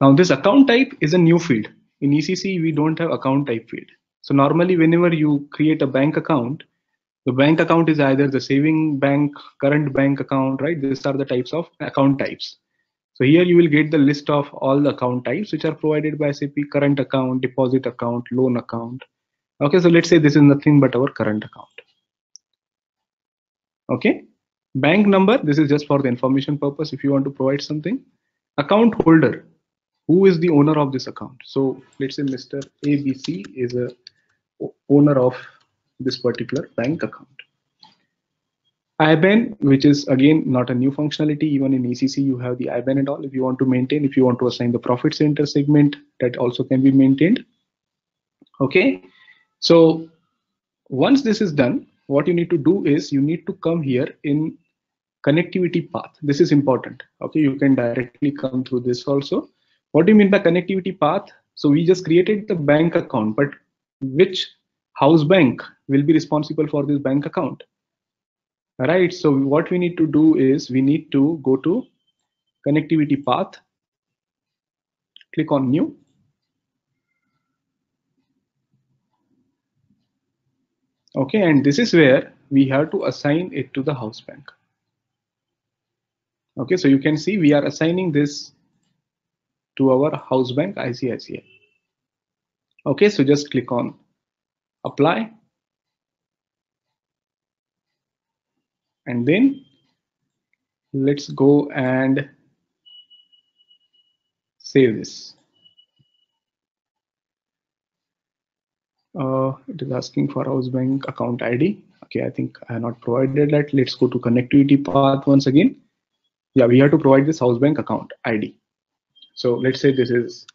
Now this account type is a new field. In ECC, we don't have account type field. So normally whenever you create a bank account, the bank account is either the saving bank, current bank account, right? These are the types of account types. So here you will get the list of all the account types which are provided by SAP current account, deposit account, loan account. Okay, so let's say this is nothing but our current account. Okay, bank number, this is just for the information purpose if you want to provide something. Account holder, who is the owner of this account? So let's say Mr. ABC is a owner of this particular bank account. IBAN, which is again not a new functionality, even in ECC you have the IBAN and all. If you want to maintain, if you want to assign the profit center segment, that also can be maintained. Okay, so once this is done, what you need to do is you need to come here in connectivity path. This is important. Okay, you can directly come through this also. What do you mean by connectivity path? So we just created the bank account, but which house bank will be responsible for this bank account? All right, so what we need to do is we need to go to connectivity path, click on new. Okay, and this is where we have to assign it to the house bank. Okay, so you can see we are assigning this to our house bank ICICI. Okay, so just click on apply and then let's go and save this. Uh, it is asking for house bank account ID. Okay, I think I have not provided that. Let's go to connectivity path once again. Yeah, we have to provide this house bank account ID. So let's say this is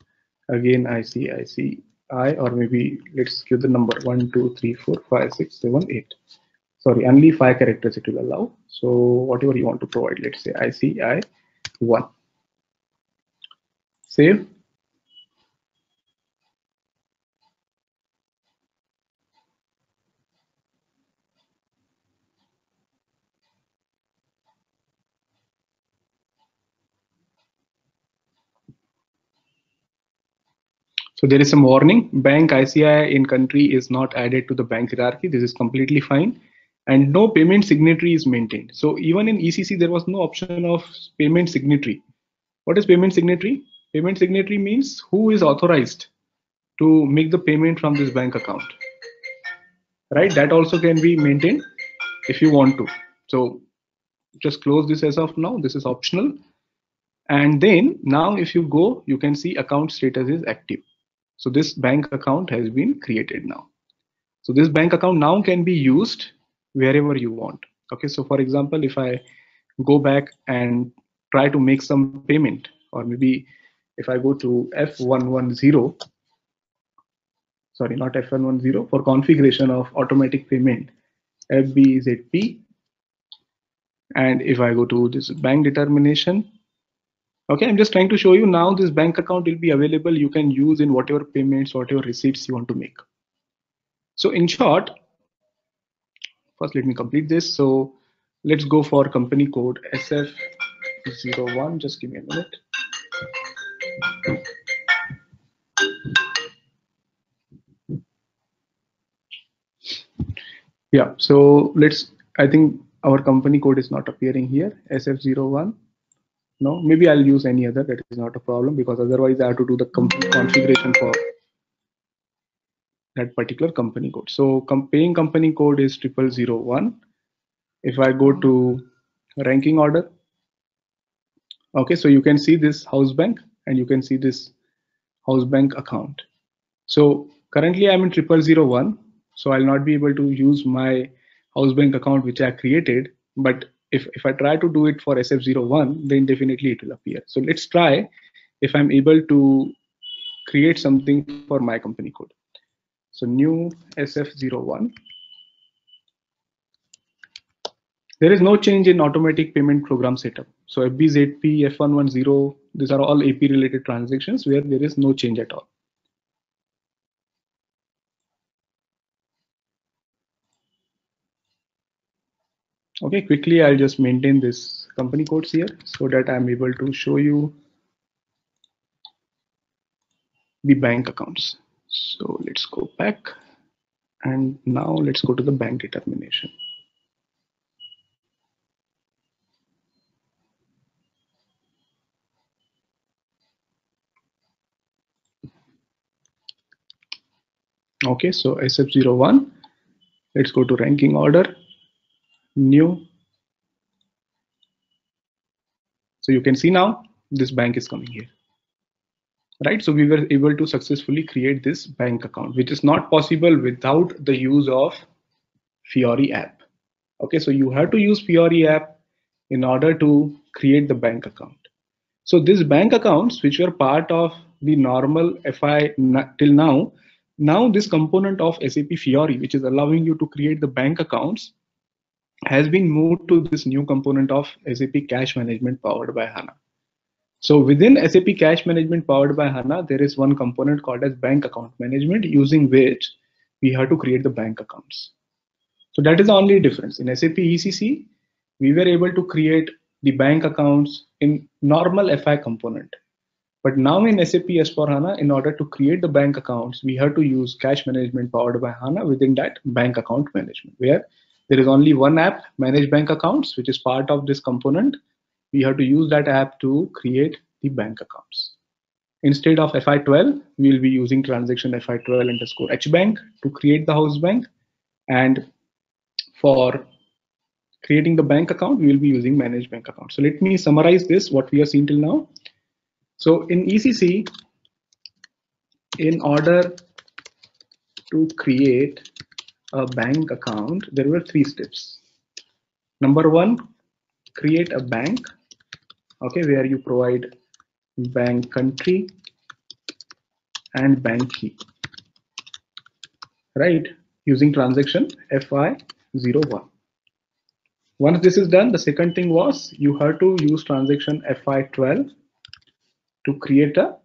again ICICI or maybe let's give the number one, two, three, four, five, six, seven, eight. Sorry, only five characters it will allow. So whatever you want to provide, let's say ICI one. Save. So there is some warning. Bank ICI in country is not added to the bank hierarchy. This is completely fine. And no payment signatory is maintained. So even in ECC, there was no option of payment signatory. What is payment signatory? Payment signatory means who is authorized to make the payment from this bank account. Right? That also can be maintained if you want to. So just close this as of now. This is optional. And then now if you go, you can see account status is active. So this bank account has been created now. So this bank account now can be used wherever you want. Okay, so for example, if I go back and try to make some payment, or maybe if I go to F110, sorry, not F110, for configuration of automatic payment, FBZP, and if I go to this bank determination, Okay, I'm just trying to show you now this bank account will be available. You can use in whatever payments, whatever receipts you want to make. So in short, first let me complete this. So let's go for company code SF01. Just give me a minute. Yeah, so let's, I think our company code is not appearing here, SF01 no maybe i'll use any other that is not a problem because otherwise i have to do the configuration for that particular company code. So com paying company code is triple zero one. If i go to ranking order okay so you can see this house bank and you can see this house bank account. So currently i'm in triple zero one so i'll not be able to use my house bank account which i created but if, if I try to do it for SF01, then definitely it will appear. So let's try if I'm able to create something for my company code. So new SF01. There is no change in automatic payment program setup. So FBZP, F110, these are all AP related transactions where there is no change at all. Okay quickly i'll just maintain this company codes here so that i'm able to show you the bank accounts. So let's go back and now let's go to the bank determination. Okay, so SF01, let's go to ranking order, new. So you can see now this bank is coming here. Right? So we were able to successfully create this bank account which is not possible without the use of fiori app. Okay so you have to use fiori app in order to create the bank account. So these bank accounts which were part of the normal fi till now now this component of sap fiori which is allowing you to create the bank accounts has been moved to this new component of sap cash management powered by hana so within SAP Cash Management powered by HANA, there is one component called as Bank Account Management, using which we have to create the bank accounts. So that is the only difference. In SAP ECC, we were able to create the bank accounts in normal FI component. But now in SAP S4HANA, in order to create the bank accounts, we have to use Cash Management powered by HANA within that Bank Account Management, where there is only one app, Manage Bank Accounts, which is part of this component we have to use that app to create the bank accounts. Instead of FI12, we'll be using transaction FI12 underscore HBank to create the house bank. And for creating the bank account, we will be using manage bank account. So let me summarize this, what we have seen till now. So in ECC, in order to create a bank account, there were three steps. Number one, create a bank okay where you provide bank country and bank key right? Using transaction fi01 once this is done the second thing was you have to use transaction fi12 to create a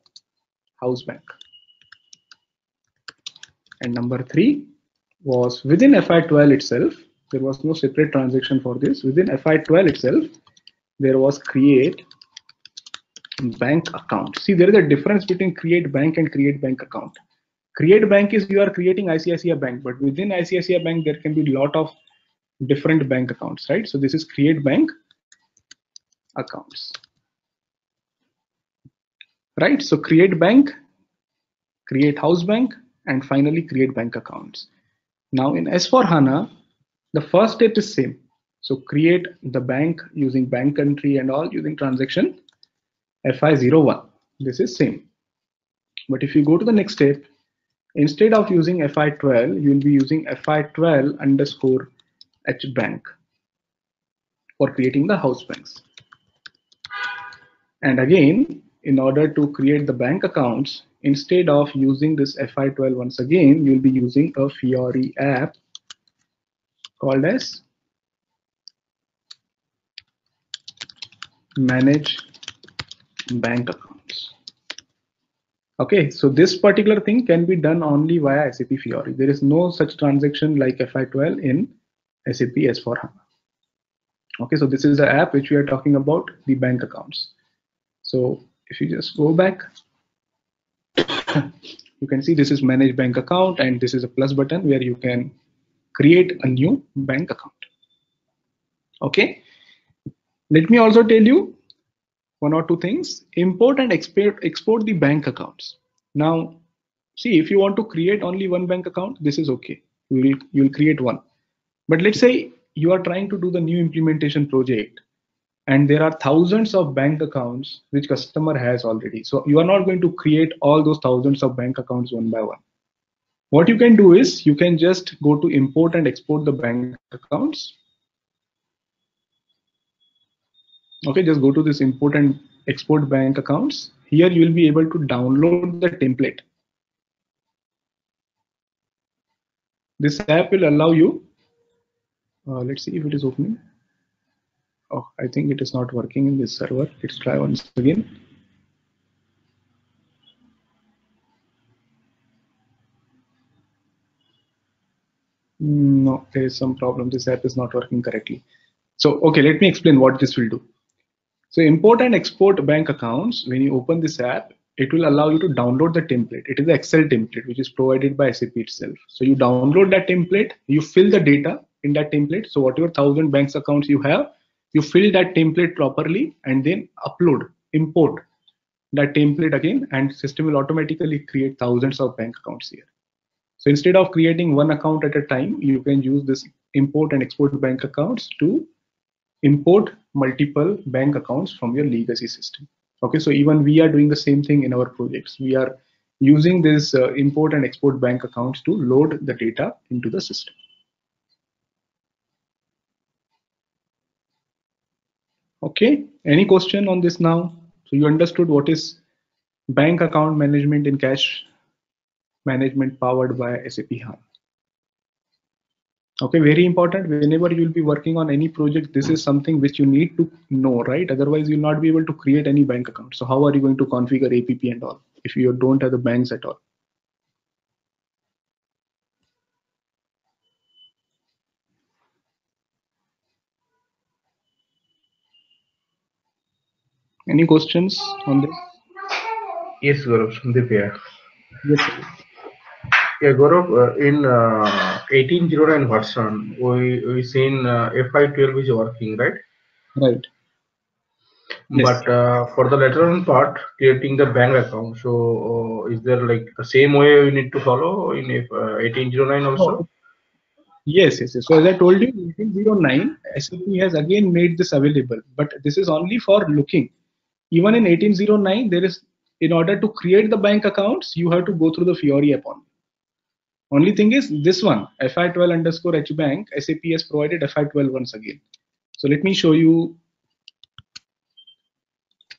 house bank. And number three was within fi12 itself there was no separate transaction for this within fi12 itself there was create bank account. See, there is a difference between create bank and create bank account. Create bank is you are creating ICICI bank, but within ICICI bank, there can be a lot of different bank accounts, right? So this is create bank accounts, right? So create bank, create house bank, and finally create bank accounts. Now in S4 HANA, the first step is same. So create the bank using bank country and all using transaction FI01. This is same. But if you go to the next step, instead of using FI12, you will be using FI12 underscore HBank for creating the house banks. And again, in order to create the bank accounts, instead of using this FI12 once again, you'll be using a Fiori app called as manage bank accounts. Okay, so this particular thing can be done only via SAP Fiori. There is no such transaction like FI12 in SAP S4HANA. Okay, so this is the app which we are talking about, the bank accounts. So if you just go back, you can see this is manage bank account and this is a plus button where you can create a new bank account. Okay, let me also tell you one or two things. Import and export, export the bank accounts. Now, see, if you want to create only one bank account, this is okay. You will, you will create one. But let's say you are trying to do the new implementation project and there are thousands of bank accounts which customer has already. So you are not going to create all those thousands of bank accounts one by one. What you can do is you can just go to import and export the bank accounts okay just go to this import and export bank accounts here you will be able to download the template this app will allow you uh, let's see if it is opening oh i think it is not working in this server let's try once again no there is some problem this app is not working correctly so okay let me explain what this will do so import and export bank accounts, when you open this app, it will allow you to download the template. It is the Excel template which is provided by SAP itself. So you download that template, you fill the data in that template. So whatever thousand banks accounts you have, you fill that template properly and then upload, import that template again, and system will automatically create thousands of bank accounts here. So instead of creating one account at a time, you can use this import and export bank accounts to import multiple bank accounts from your legacy system. Okay, so even we are doing the same thing in our projects. We are using this uh, import and export bank accounts to load the data into the system. Okay, any question on this now? So you understood what is bank account management in cash management powered by SAP HANA. Okay, very important. Whenever you will be working on any project, this is something which you need to know, right? Otherwise, you'll not be able to create any bank account. So how are you going to configure APP and all if you don't have the banks at all? Any questions on this? Yes, Gaurav, Sandeep here. Yes. sir. Yeah, Gaurav, uh, in uh, 1809 version, we we seen uh, FI12 is working, right? Right. Yes. But uh, for the later on part, creating the bank account, so uh, is there like the same way we need to follow in if, uh, 1809 also? Yes, yes, yes. So as I told you, in 1809, SAP has again made this available, but this is only for looking. Even in 1809, there is, in order to create the bank accounts, you have to go through the Fiori app only. Thing is this one, FI12 underscore HBank, SAP has provided FI12 once again. So let me show you.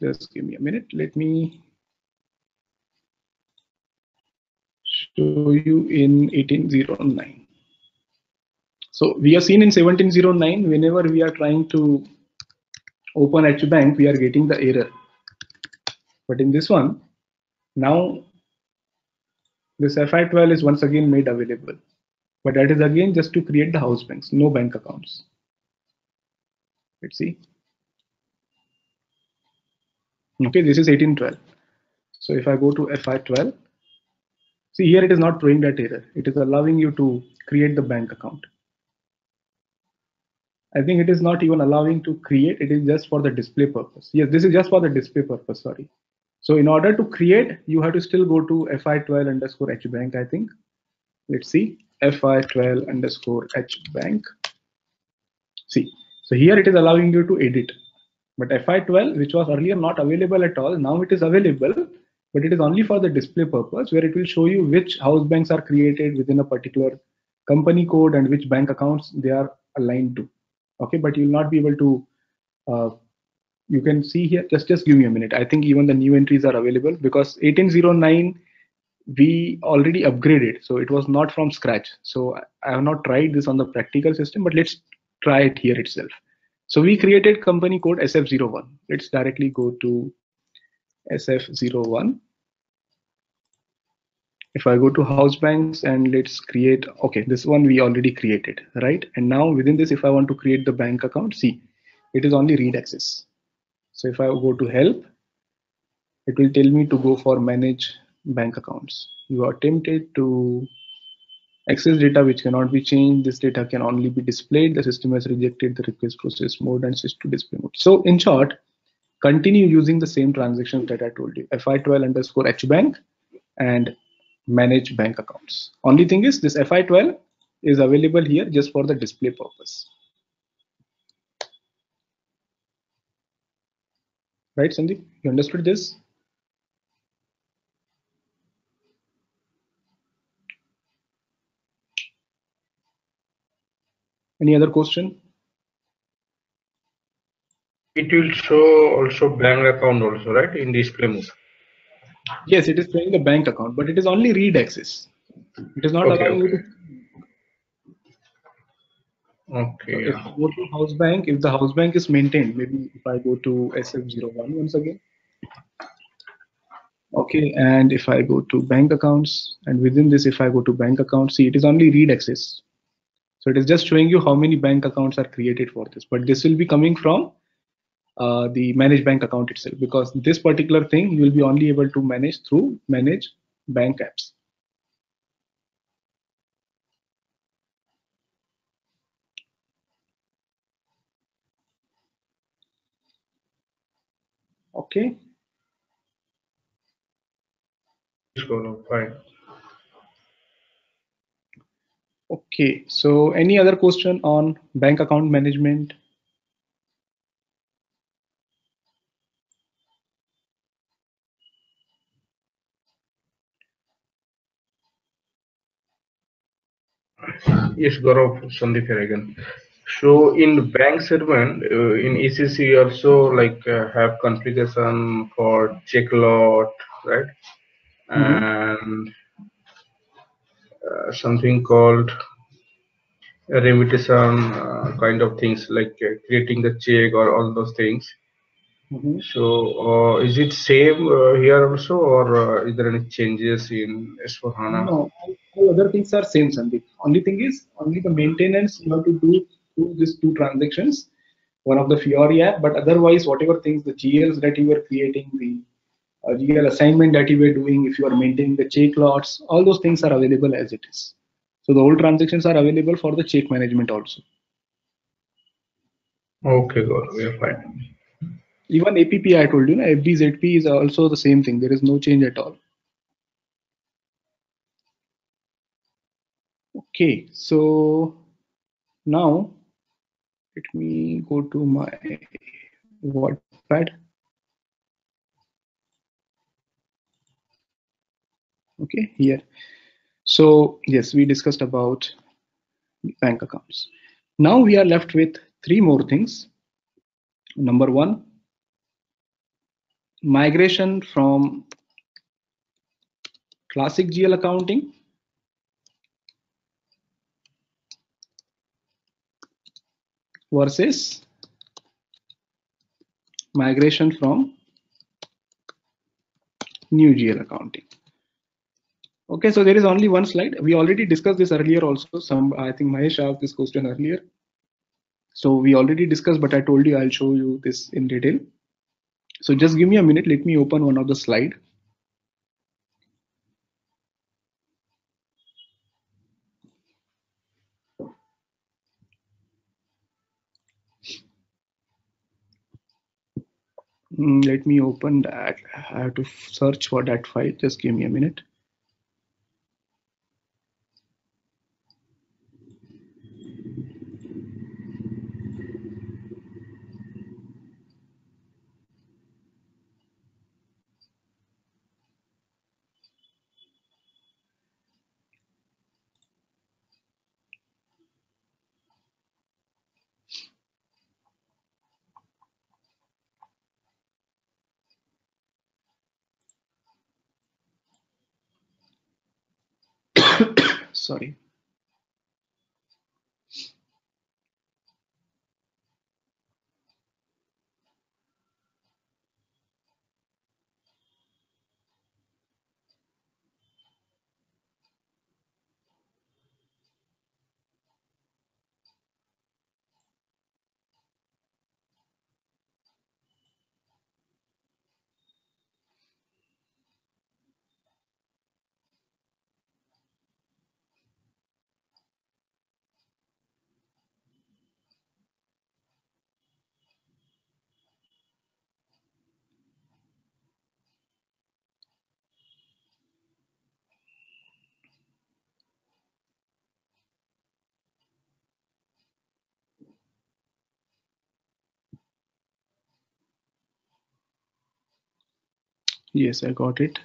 Just give me a minute. Let me show you in 1809. So we have seen in 1709, whenever we are trying to open HBank, we are getting the error. But in this one, now this FI12 is once again made available. But that is again just to create the house banks, no bank accounts. Let's see. Okay, this is 1812. So if I go to FI12, see here it is not throwing that error. It is allowing you to create the bank account. I think it is not even allowing to create, it is just for the display purpose. Yes, this is just for the display purpose, sorry. So in order to create, you have to still go to fi12 underscore hbank, I think. Let's see, fi12 underscore hbank. See, so here it is allowing you to edit. But fi12, which was earlier not available at all, now it is available, but it is only for the display purpose where it will show you which house banks are created within a particular company code and which bank accounts they are aligned to okay but you will not be able to uh, you can see here just just give me a minute. I think even the new entries are available because 1809 we already upgraded. So it was not from scratch. So i have not tried this on the practical system but let's try it here itself. So we created company code sf01 let's directly go to sf01 if I go to house banks and let's create, okay, this one we already created, right? And now within this, if I want to create the bank account, see, it is only read access. So if I go to help, it will tell me to go for manage bank accounts. You are tempted to access data which cannot be changed. This data can only be displayed. The system has rejected the request process mode and switched to display mode. So in short, continue using the same transactions that I told you, fi12 underscore hbank and manage bank accounts. Only thing is this FI12 is available here just for the display purpose. Right, Sandeep? You understood this? Any other question? It will show also bank account also, right? In display mode. Yes, it is showing the bank account, but it is only read access. It is not Okay, allowing you to Okay. if yeah. you go to house bank, if the house bank is maintained, maybe if I go to SF01 once again. Okay, and if I go to bank accounts, and within this, if I go to bank accounts, see, it is only read access. So it is just showing you how many bank accounts are created for this, but this will be coming from uh, the manage bank account itself because this particular thing you will be only able to manage through manage bank apps. Okay. Fine. Okay. So any other question on bank account management? Yes, Gaurav, Sandeep here again. So in bank segment, uh, in ECC also like uh, have configuration for check lot, right? Mhm. And uh, something called remutation uh, kind of things like uh, creating the check or all those things. Mhm. So uh, is it same uh, here also or uh, is there any changes in S4HANA? No, all- other things are same, Sandeep. Only thing is, only the maintenance you have to do through these two transactions, one of the Fiori app, but otherwise, whatever things, the GLs that you were creating, the uh, GL assignment that you were doing, if you are maintaining the check lots, all those things are available as it is. So the old transactions are available for the check management also. Okay, good. we are fine. Even APP, I told you, na, FBZP is also the same thing. There is no change at all. Okay, so now let me go to my WordPad. Okay, here. So yes, we discussed about bank accounts. Now we are left with three more things. Number one, migration from classic GL accounting versus migration from new GL accounting. Okay, so there is only one slide. We already discussed this earlier also. Some, I think Mahesh asked this question earlier. So we already discussed, but I told you I'll show you this in detail. So just give me a minute. Let me open one of the slide. Mm, let me open that. I have to search for that file. Just give me a minute. Sorry. Yes, I got it.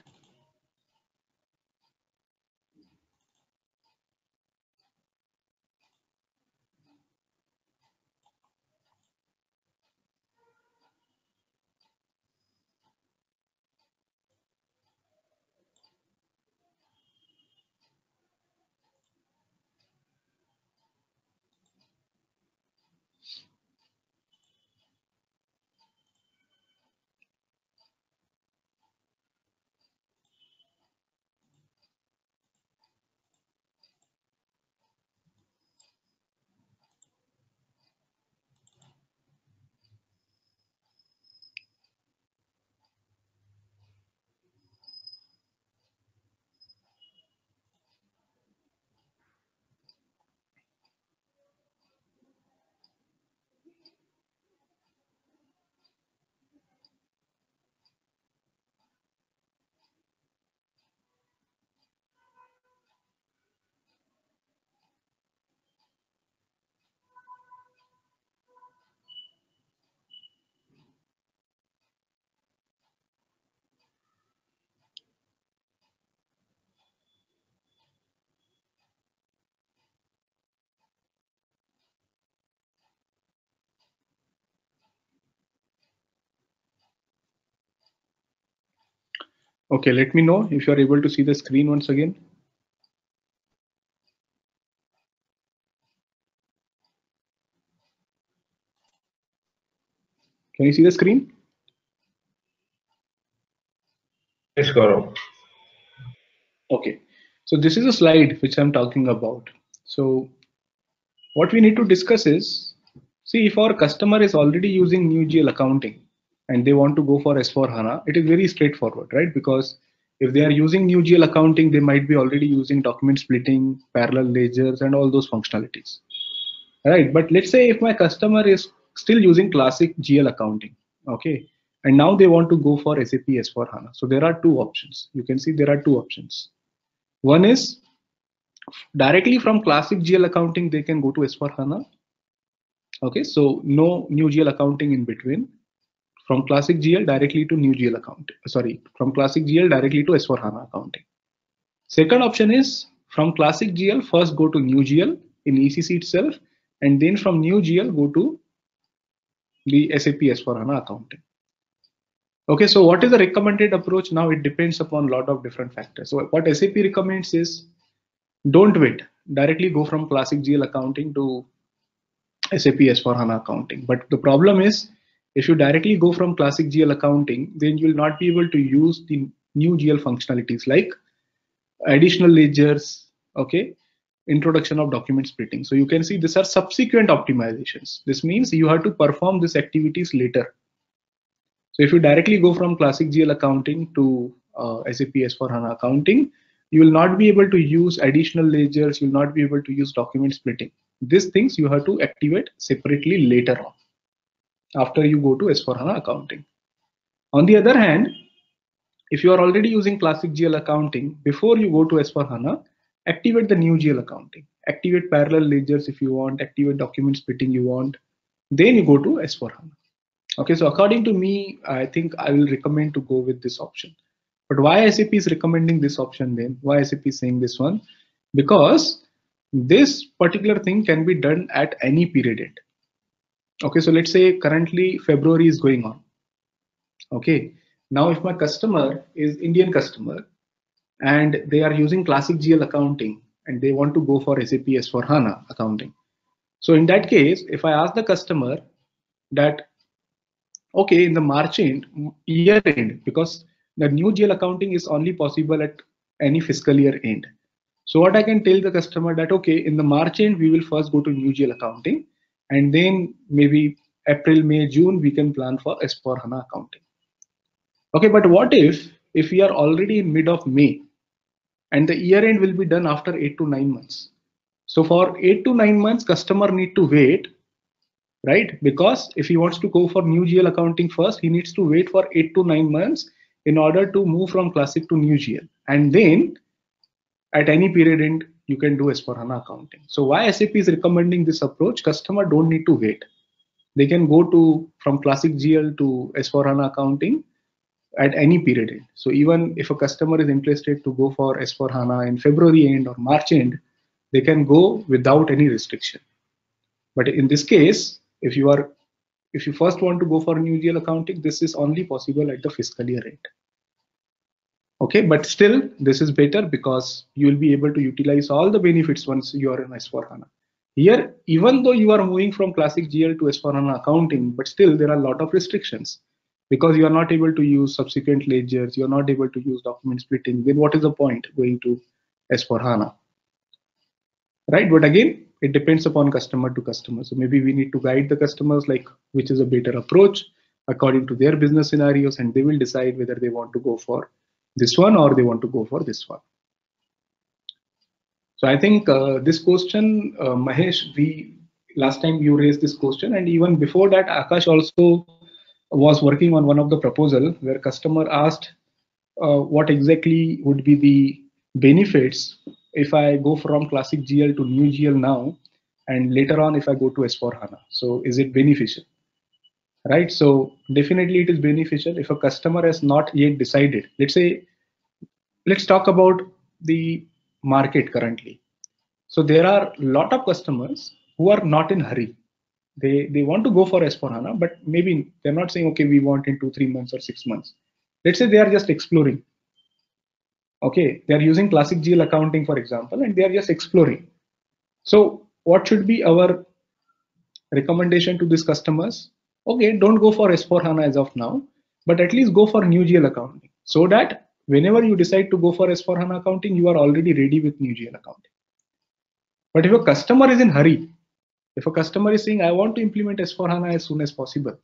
Okay, let me know if you are able to see the screen once again. Can you see the screen? Yes, Gaurav. Okay, so this is a slide which I'm talking about. So what we need to discuss is, see if our customer is already using new GL accounting and they want to go for S4 HANA, it is very straightforward, right? Because if they are using new GL accounting, they might be already using document splitting, parallel ledgers, and all those functionalities, right? But let's say if my customer is still using classic GL accounting, okay, and now they want to go for SAP S4 HANA. So there are two options. You can see there are two options. One is directly from classic GL accounting, they can go to S4 HANA. Okay, so no new GL accounting in between. From classic GL directly to new GL account. Sorry, from classic GL directly to S4 HANA accounting. Second option is from classic GL first go to new GL in ECC itself, and then from new GL go to the SAP S4 HANA accounting. Okay, so what is the recommended approach? Now it depends upon a lot of different factors. So what SAP recommends is don't wait, directly go from classic GL accounting to SAP S4 HANA accounting. But the problem is if you directly go from classic GL accounting, then you will not be able to use the new GL functionalities like additional ledgers, okay, introduction of document splitting. So you can see these are subsequent optimizations. This means you have to perform these activities later. So if you directly go from classic GL accounting to uh, SAP S4 HANA accounting, you will not be able to use additional ledgers, you will not be able to use document splitting. These things you have to activate separately later on after you go to S4 HANA accounting. On the other hand, if you are already using classic GL accounting, before you go to S4 HANA, activate the new GL accounting. Activate parallel ledgers if you want, activate document splitting you want, then you go to S4 HANA. Okay, so according to me, I think I will recommend to go with this option. But why SAP is recommending this option then? Why SAP is saying this one? Because this particular thing can be done at any period end. Okay, so let's say currently February is going on. Okay, now if my customer is Indian customer and they are using classic GL accounting and they want to go for SAP S4 HANA accounting. So in that case, if I ask the customer that, okay, in the March end, year end, because the new GL accounting is only possible at any fiscal year end. So what I can tell the customer that, okay, in the March end, we will first go to new GL accounting and then maybe April, May, June, we can plan for S4 HANA accounting. Okay, but what if, if we are already in mid of May and the year end will be done after eight to nine months. So for eight to nine months, customer need to wait, right? Because if he wants to go for new GL accounting first, he needs to wait for eight to nine months in order to move from classic to new GL. And then at any period end, you can do S4 HANA accounting. So why SAP is recommending this approach? Customer don't need to wait. They can go to from classic GL to S4 HANA accounting at any period end. So even if a customer is interested to go for S4 HANA in February end or March end, they can go without any restriction. But in this case, if you are if you first want to go for new GL accounting, this is only possible at the fiscal year end. Okay, but still this is better because you will be able to utilize all the benefits once you are in S4 HANA. Here, even though you are moving from classic GL to S4 HANA accounting, but still there are a lot of restrictions because you are not able to use subsequent ledgers, you are not able to use document splitting, then what is the point going to S4 HANA? Right, but again, it depends upon customer to customer. So maybe we need to guide the customers like which is a better approach according to their business scenarios, and they will decide whether they want to go for this one or they want to go for this one. So I think uh, this question, uh, Mahesh, we last time you raised this question, and even before that, Akash also was working on one of the proposal where customer asked uh, what exactly would be the benefits if I go from classic GL to new GL now, and later on if I go to S4 HANA. So is it beneficial? Right. So definitely it is beneficial if a customer has not yet decided. Let's say, let's talk about the market currently. So there are a lot of customers who are not in hurry. They they want to go for S4 HANA, but maybe they're not saying, okay, we want in two, three months or six months. Let's say they are just exploring. Okay, they are using classic GL accounting, for example, and they are just exploring. So, what should be our recommendation to these customers? Okay, don't go for S4 HANA as of now, but at least go for new GL accounting so that whenever you decide to go for S4 HANA accounting, you are already ready with new GL accounting. But if a customer is in hurry, if a customer is saying, I want to implement S4 HANA as soon as possible,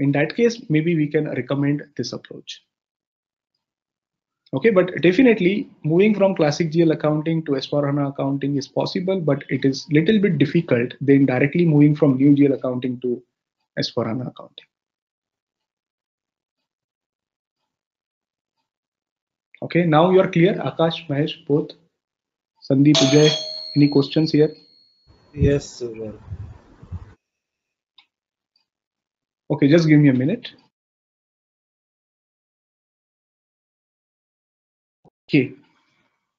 in that case, maybe we can recommend this approach. Okay, but definitely moving from classic GL accounting to S4 HANA accounting is possible, but it is little bit difficult than directly moving from new GL accounting to S4 HANA accounting. Okay, now you are clear, Akash, Mahesh, both. Sandeep, Ujay, any questions here? Yes, sir. Okay, just give me a minute. Okay,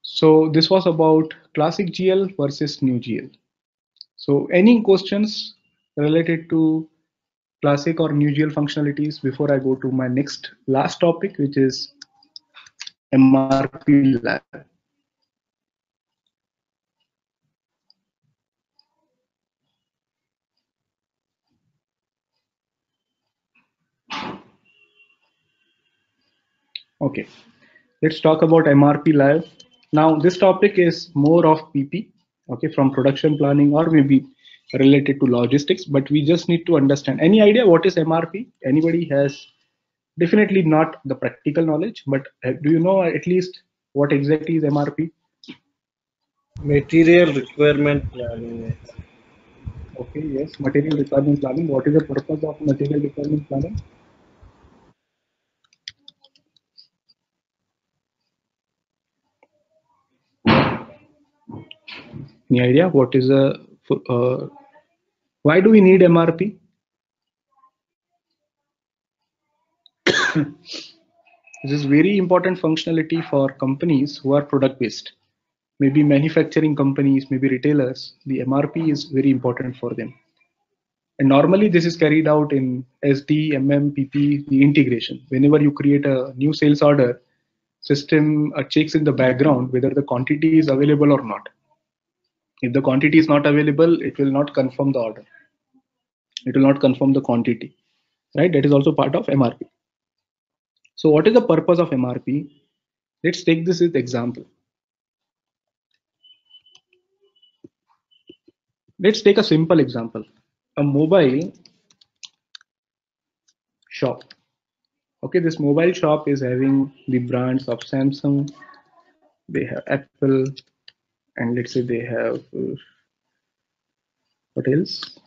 so this was about classic GL versus new GL. So any questions related to classic or new GL functionalities before I go to my next last topic, which is MRP Live. Okay, let's talk about MRP live. Now this topic is more of PP, okay, from production planning or maybe related to logistics, but we just need to understand. Any idea what is MRP? Anybody has definitely not the practical knowledge, but uh, do you know at least what exactly is MRP? Material requirement planning. Okay, yes, material requirement planning. What is the purpose of material requirement planning? Any idea what is the uh, why do we need MRP? This is very important functionality for companies who are product based. Maybe manufacturing companies, maybe retailers. The MRP is very important for them. And normally this is carried out in SD, MM, PP, the integration. Whenever you create a new sales order, system uh, checks in the background whether the quantity is available or not. If the quantity is not available, it will not confirm the order. It will not confirm the quantity, right? That is also part of MRP. So what is the purpose of MRP? Let's take this as example. Let's take a simple example. A mobile shop. Okay, this mobile shop is having the brands of Samsung, they have Apple, and let's say they have uh, what else?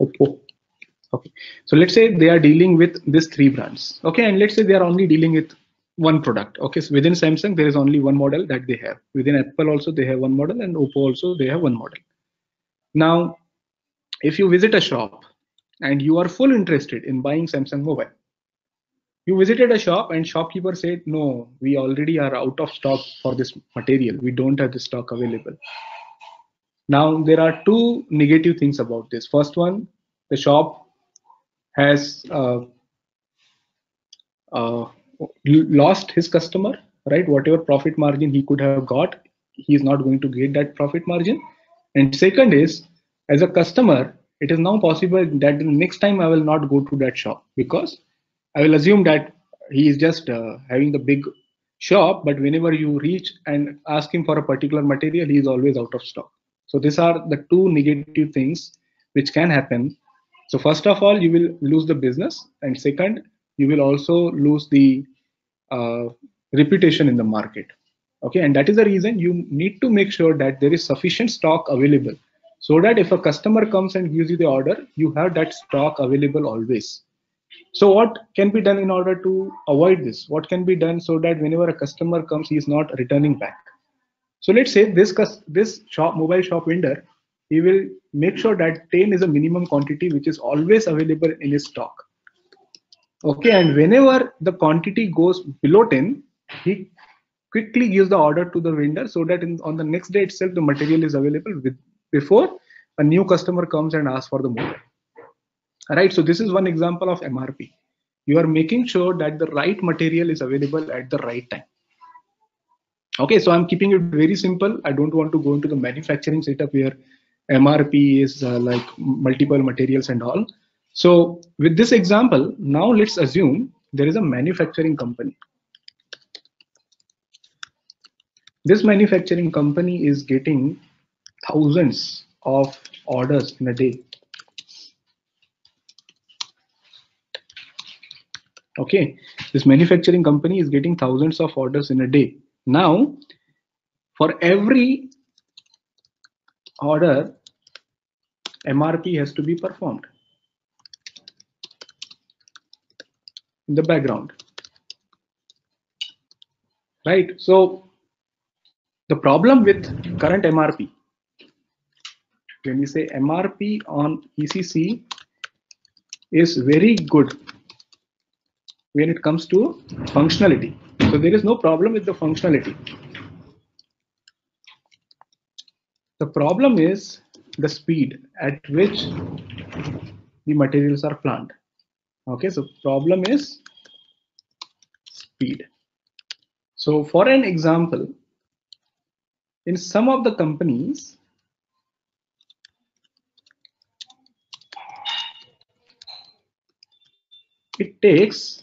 Oppo. Okay, so let's say they are dealing with these three brands. Okay, and let's say they are only dealing with one product. Okay, so within Samsung there is only one model that they have. Within Apple also they have one model, and Oppo also they have one model. Now, if you visit a shop and you are full interested in buying Samsung mobile, you visited a shop and shopkeeper said, no, we already are out of stock for this material. We don't have the stock available. Now, there are two negative things about this. First one, the shop has uh, uh, lost his customer, right? Whatever profit margin he could have got, he is not going to get that profit margin. And second is, as a customer, it is now possible that the next time I will not go to that shop because I will assume that he is just uh, having the big shop, but whenever you reach and ask him for a particular material, he is always out of stock. So these are the two negative things which can happen. So first of all, you will lose the business, and second, you will also lose the uh, reputation in the market. Okay, and that is the reason you need to make sure that there is sufficient stock available, so that if a customer comes and gives you the order, you have that stock available always. So what can be done in order to avoid this? What can be done so that whenever a customer comes, he is not returning back? So let's say this this shop mobile shop vendor, he will make sure that 10 is a minimum quantity which is always available in his stock. Okay, and whenever the quantity goes below 10, he quickly gives the order to the vendor so that in, on the next day itself the material is available with before a new customer comes and asks for the mobile right so this is one example of mrp you are making sure that the right material is available at the right time Okay, so I'm keeping it very simple. I don't want to go into the manufacturing setup where MRP is uh, like multiple materials and all. So with this example, now let's assume there is a manufacturing company. This manufacturing company is getting thousands of orders in a day. Okay, this manufacturing company is getting thousands of orders in a day. Now, for every order, MRP has to be performed in the background. Right, so the problem with current MRP, when we say MRP on ECC is very good when it comes to functionality. So there is no problem with the functionality. The problem is the speed at which the materials are planned. Okay, so problem is speed. So for an example, in some of the companies, it takes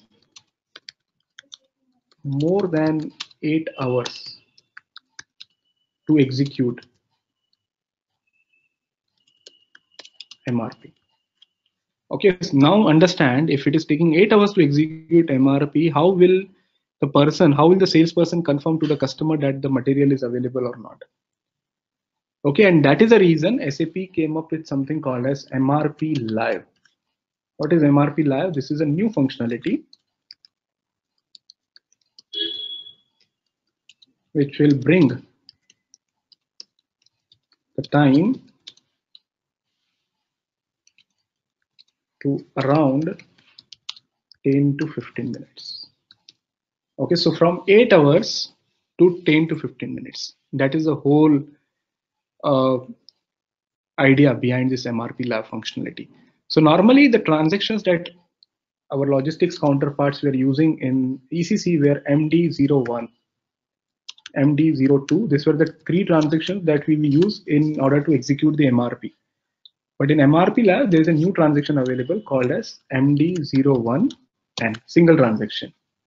more than eight hours to execute MRP. Okay, so now understand if it is taking eight hours to execute MRP, how will the person, how will the salesperson confirm to the customer that the material is available or not? Okay, and that is the reason SAP came up with something called as MRP Live. What is MRP Live? This is a new functionality which will bring the time to around 10 to 15 minutes. Okay, so from 8 hours to 10 to 15 minutes. That is the whole uh, idea behind this MRP Live functionality. So normally the transactions that our logistics counterparts were using in ECC were MD01 MD02. These were the three transactions that we use in order to execute the MRP. But in MRP Live, there is a new transaction available called as MD01 and single transaction.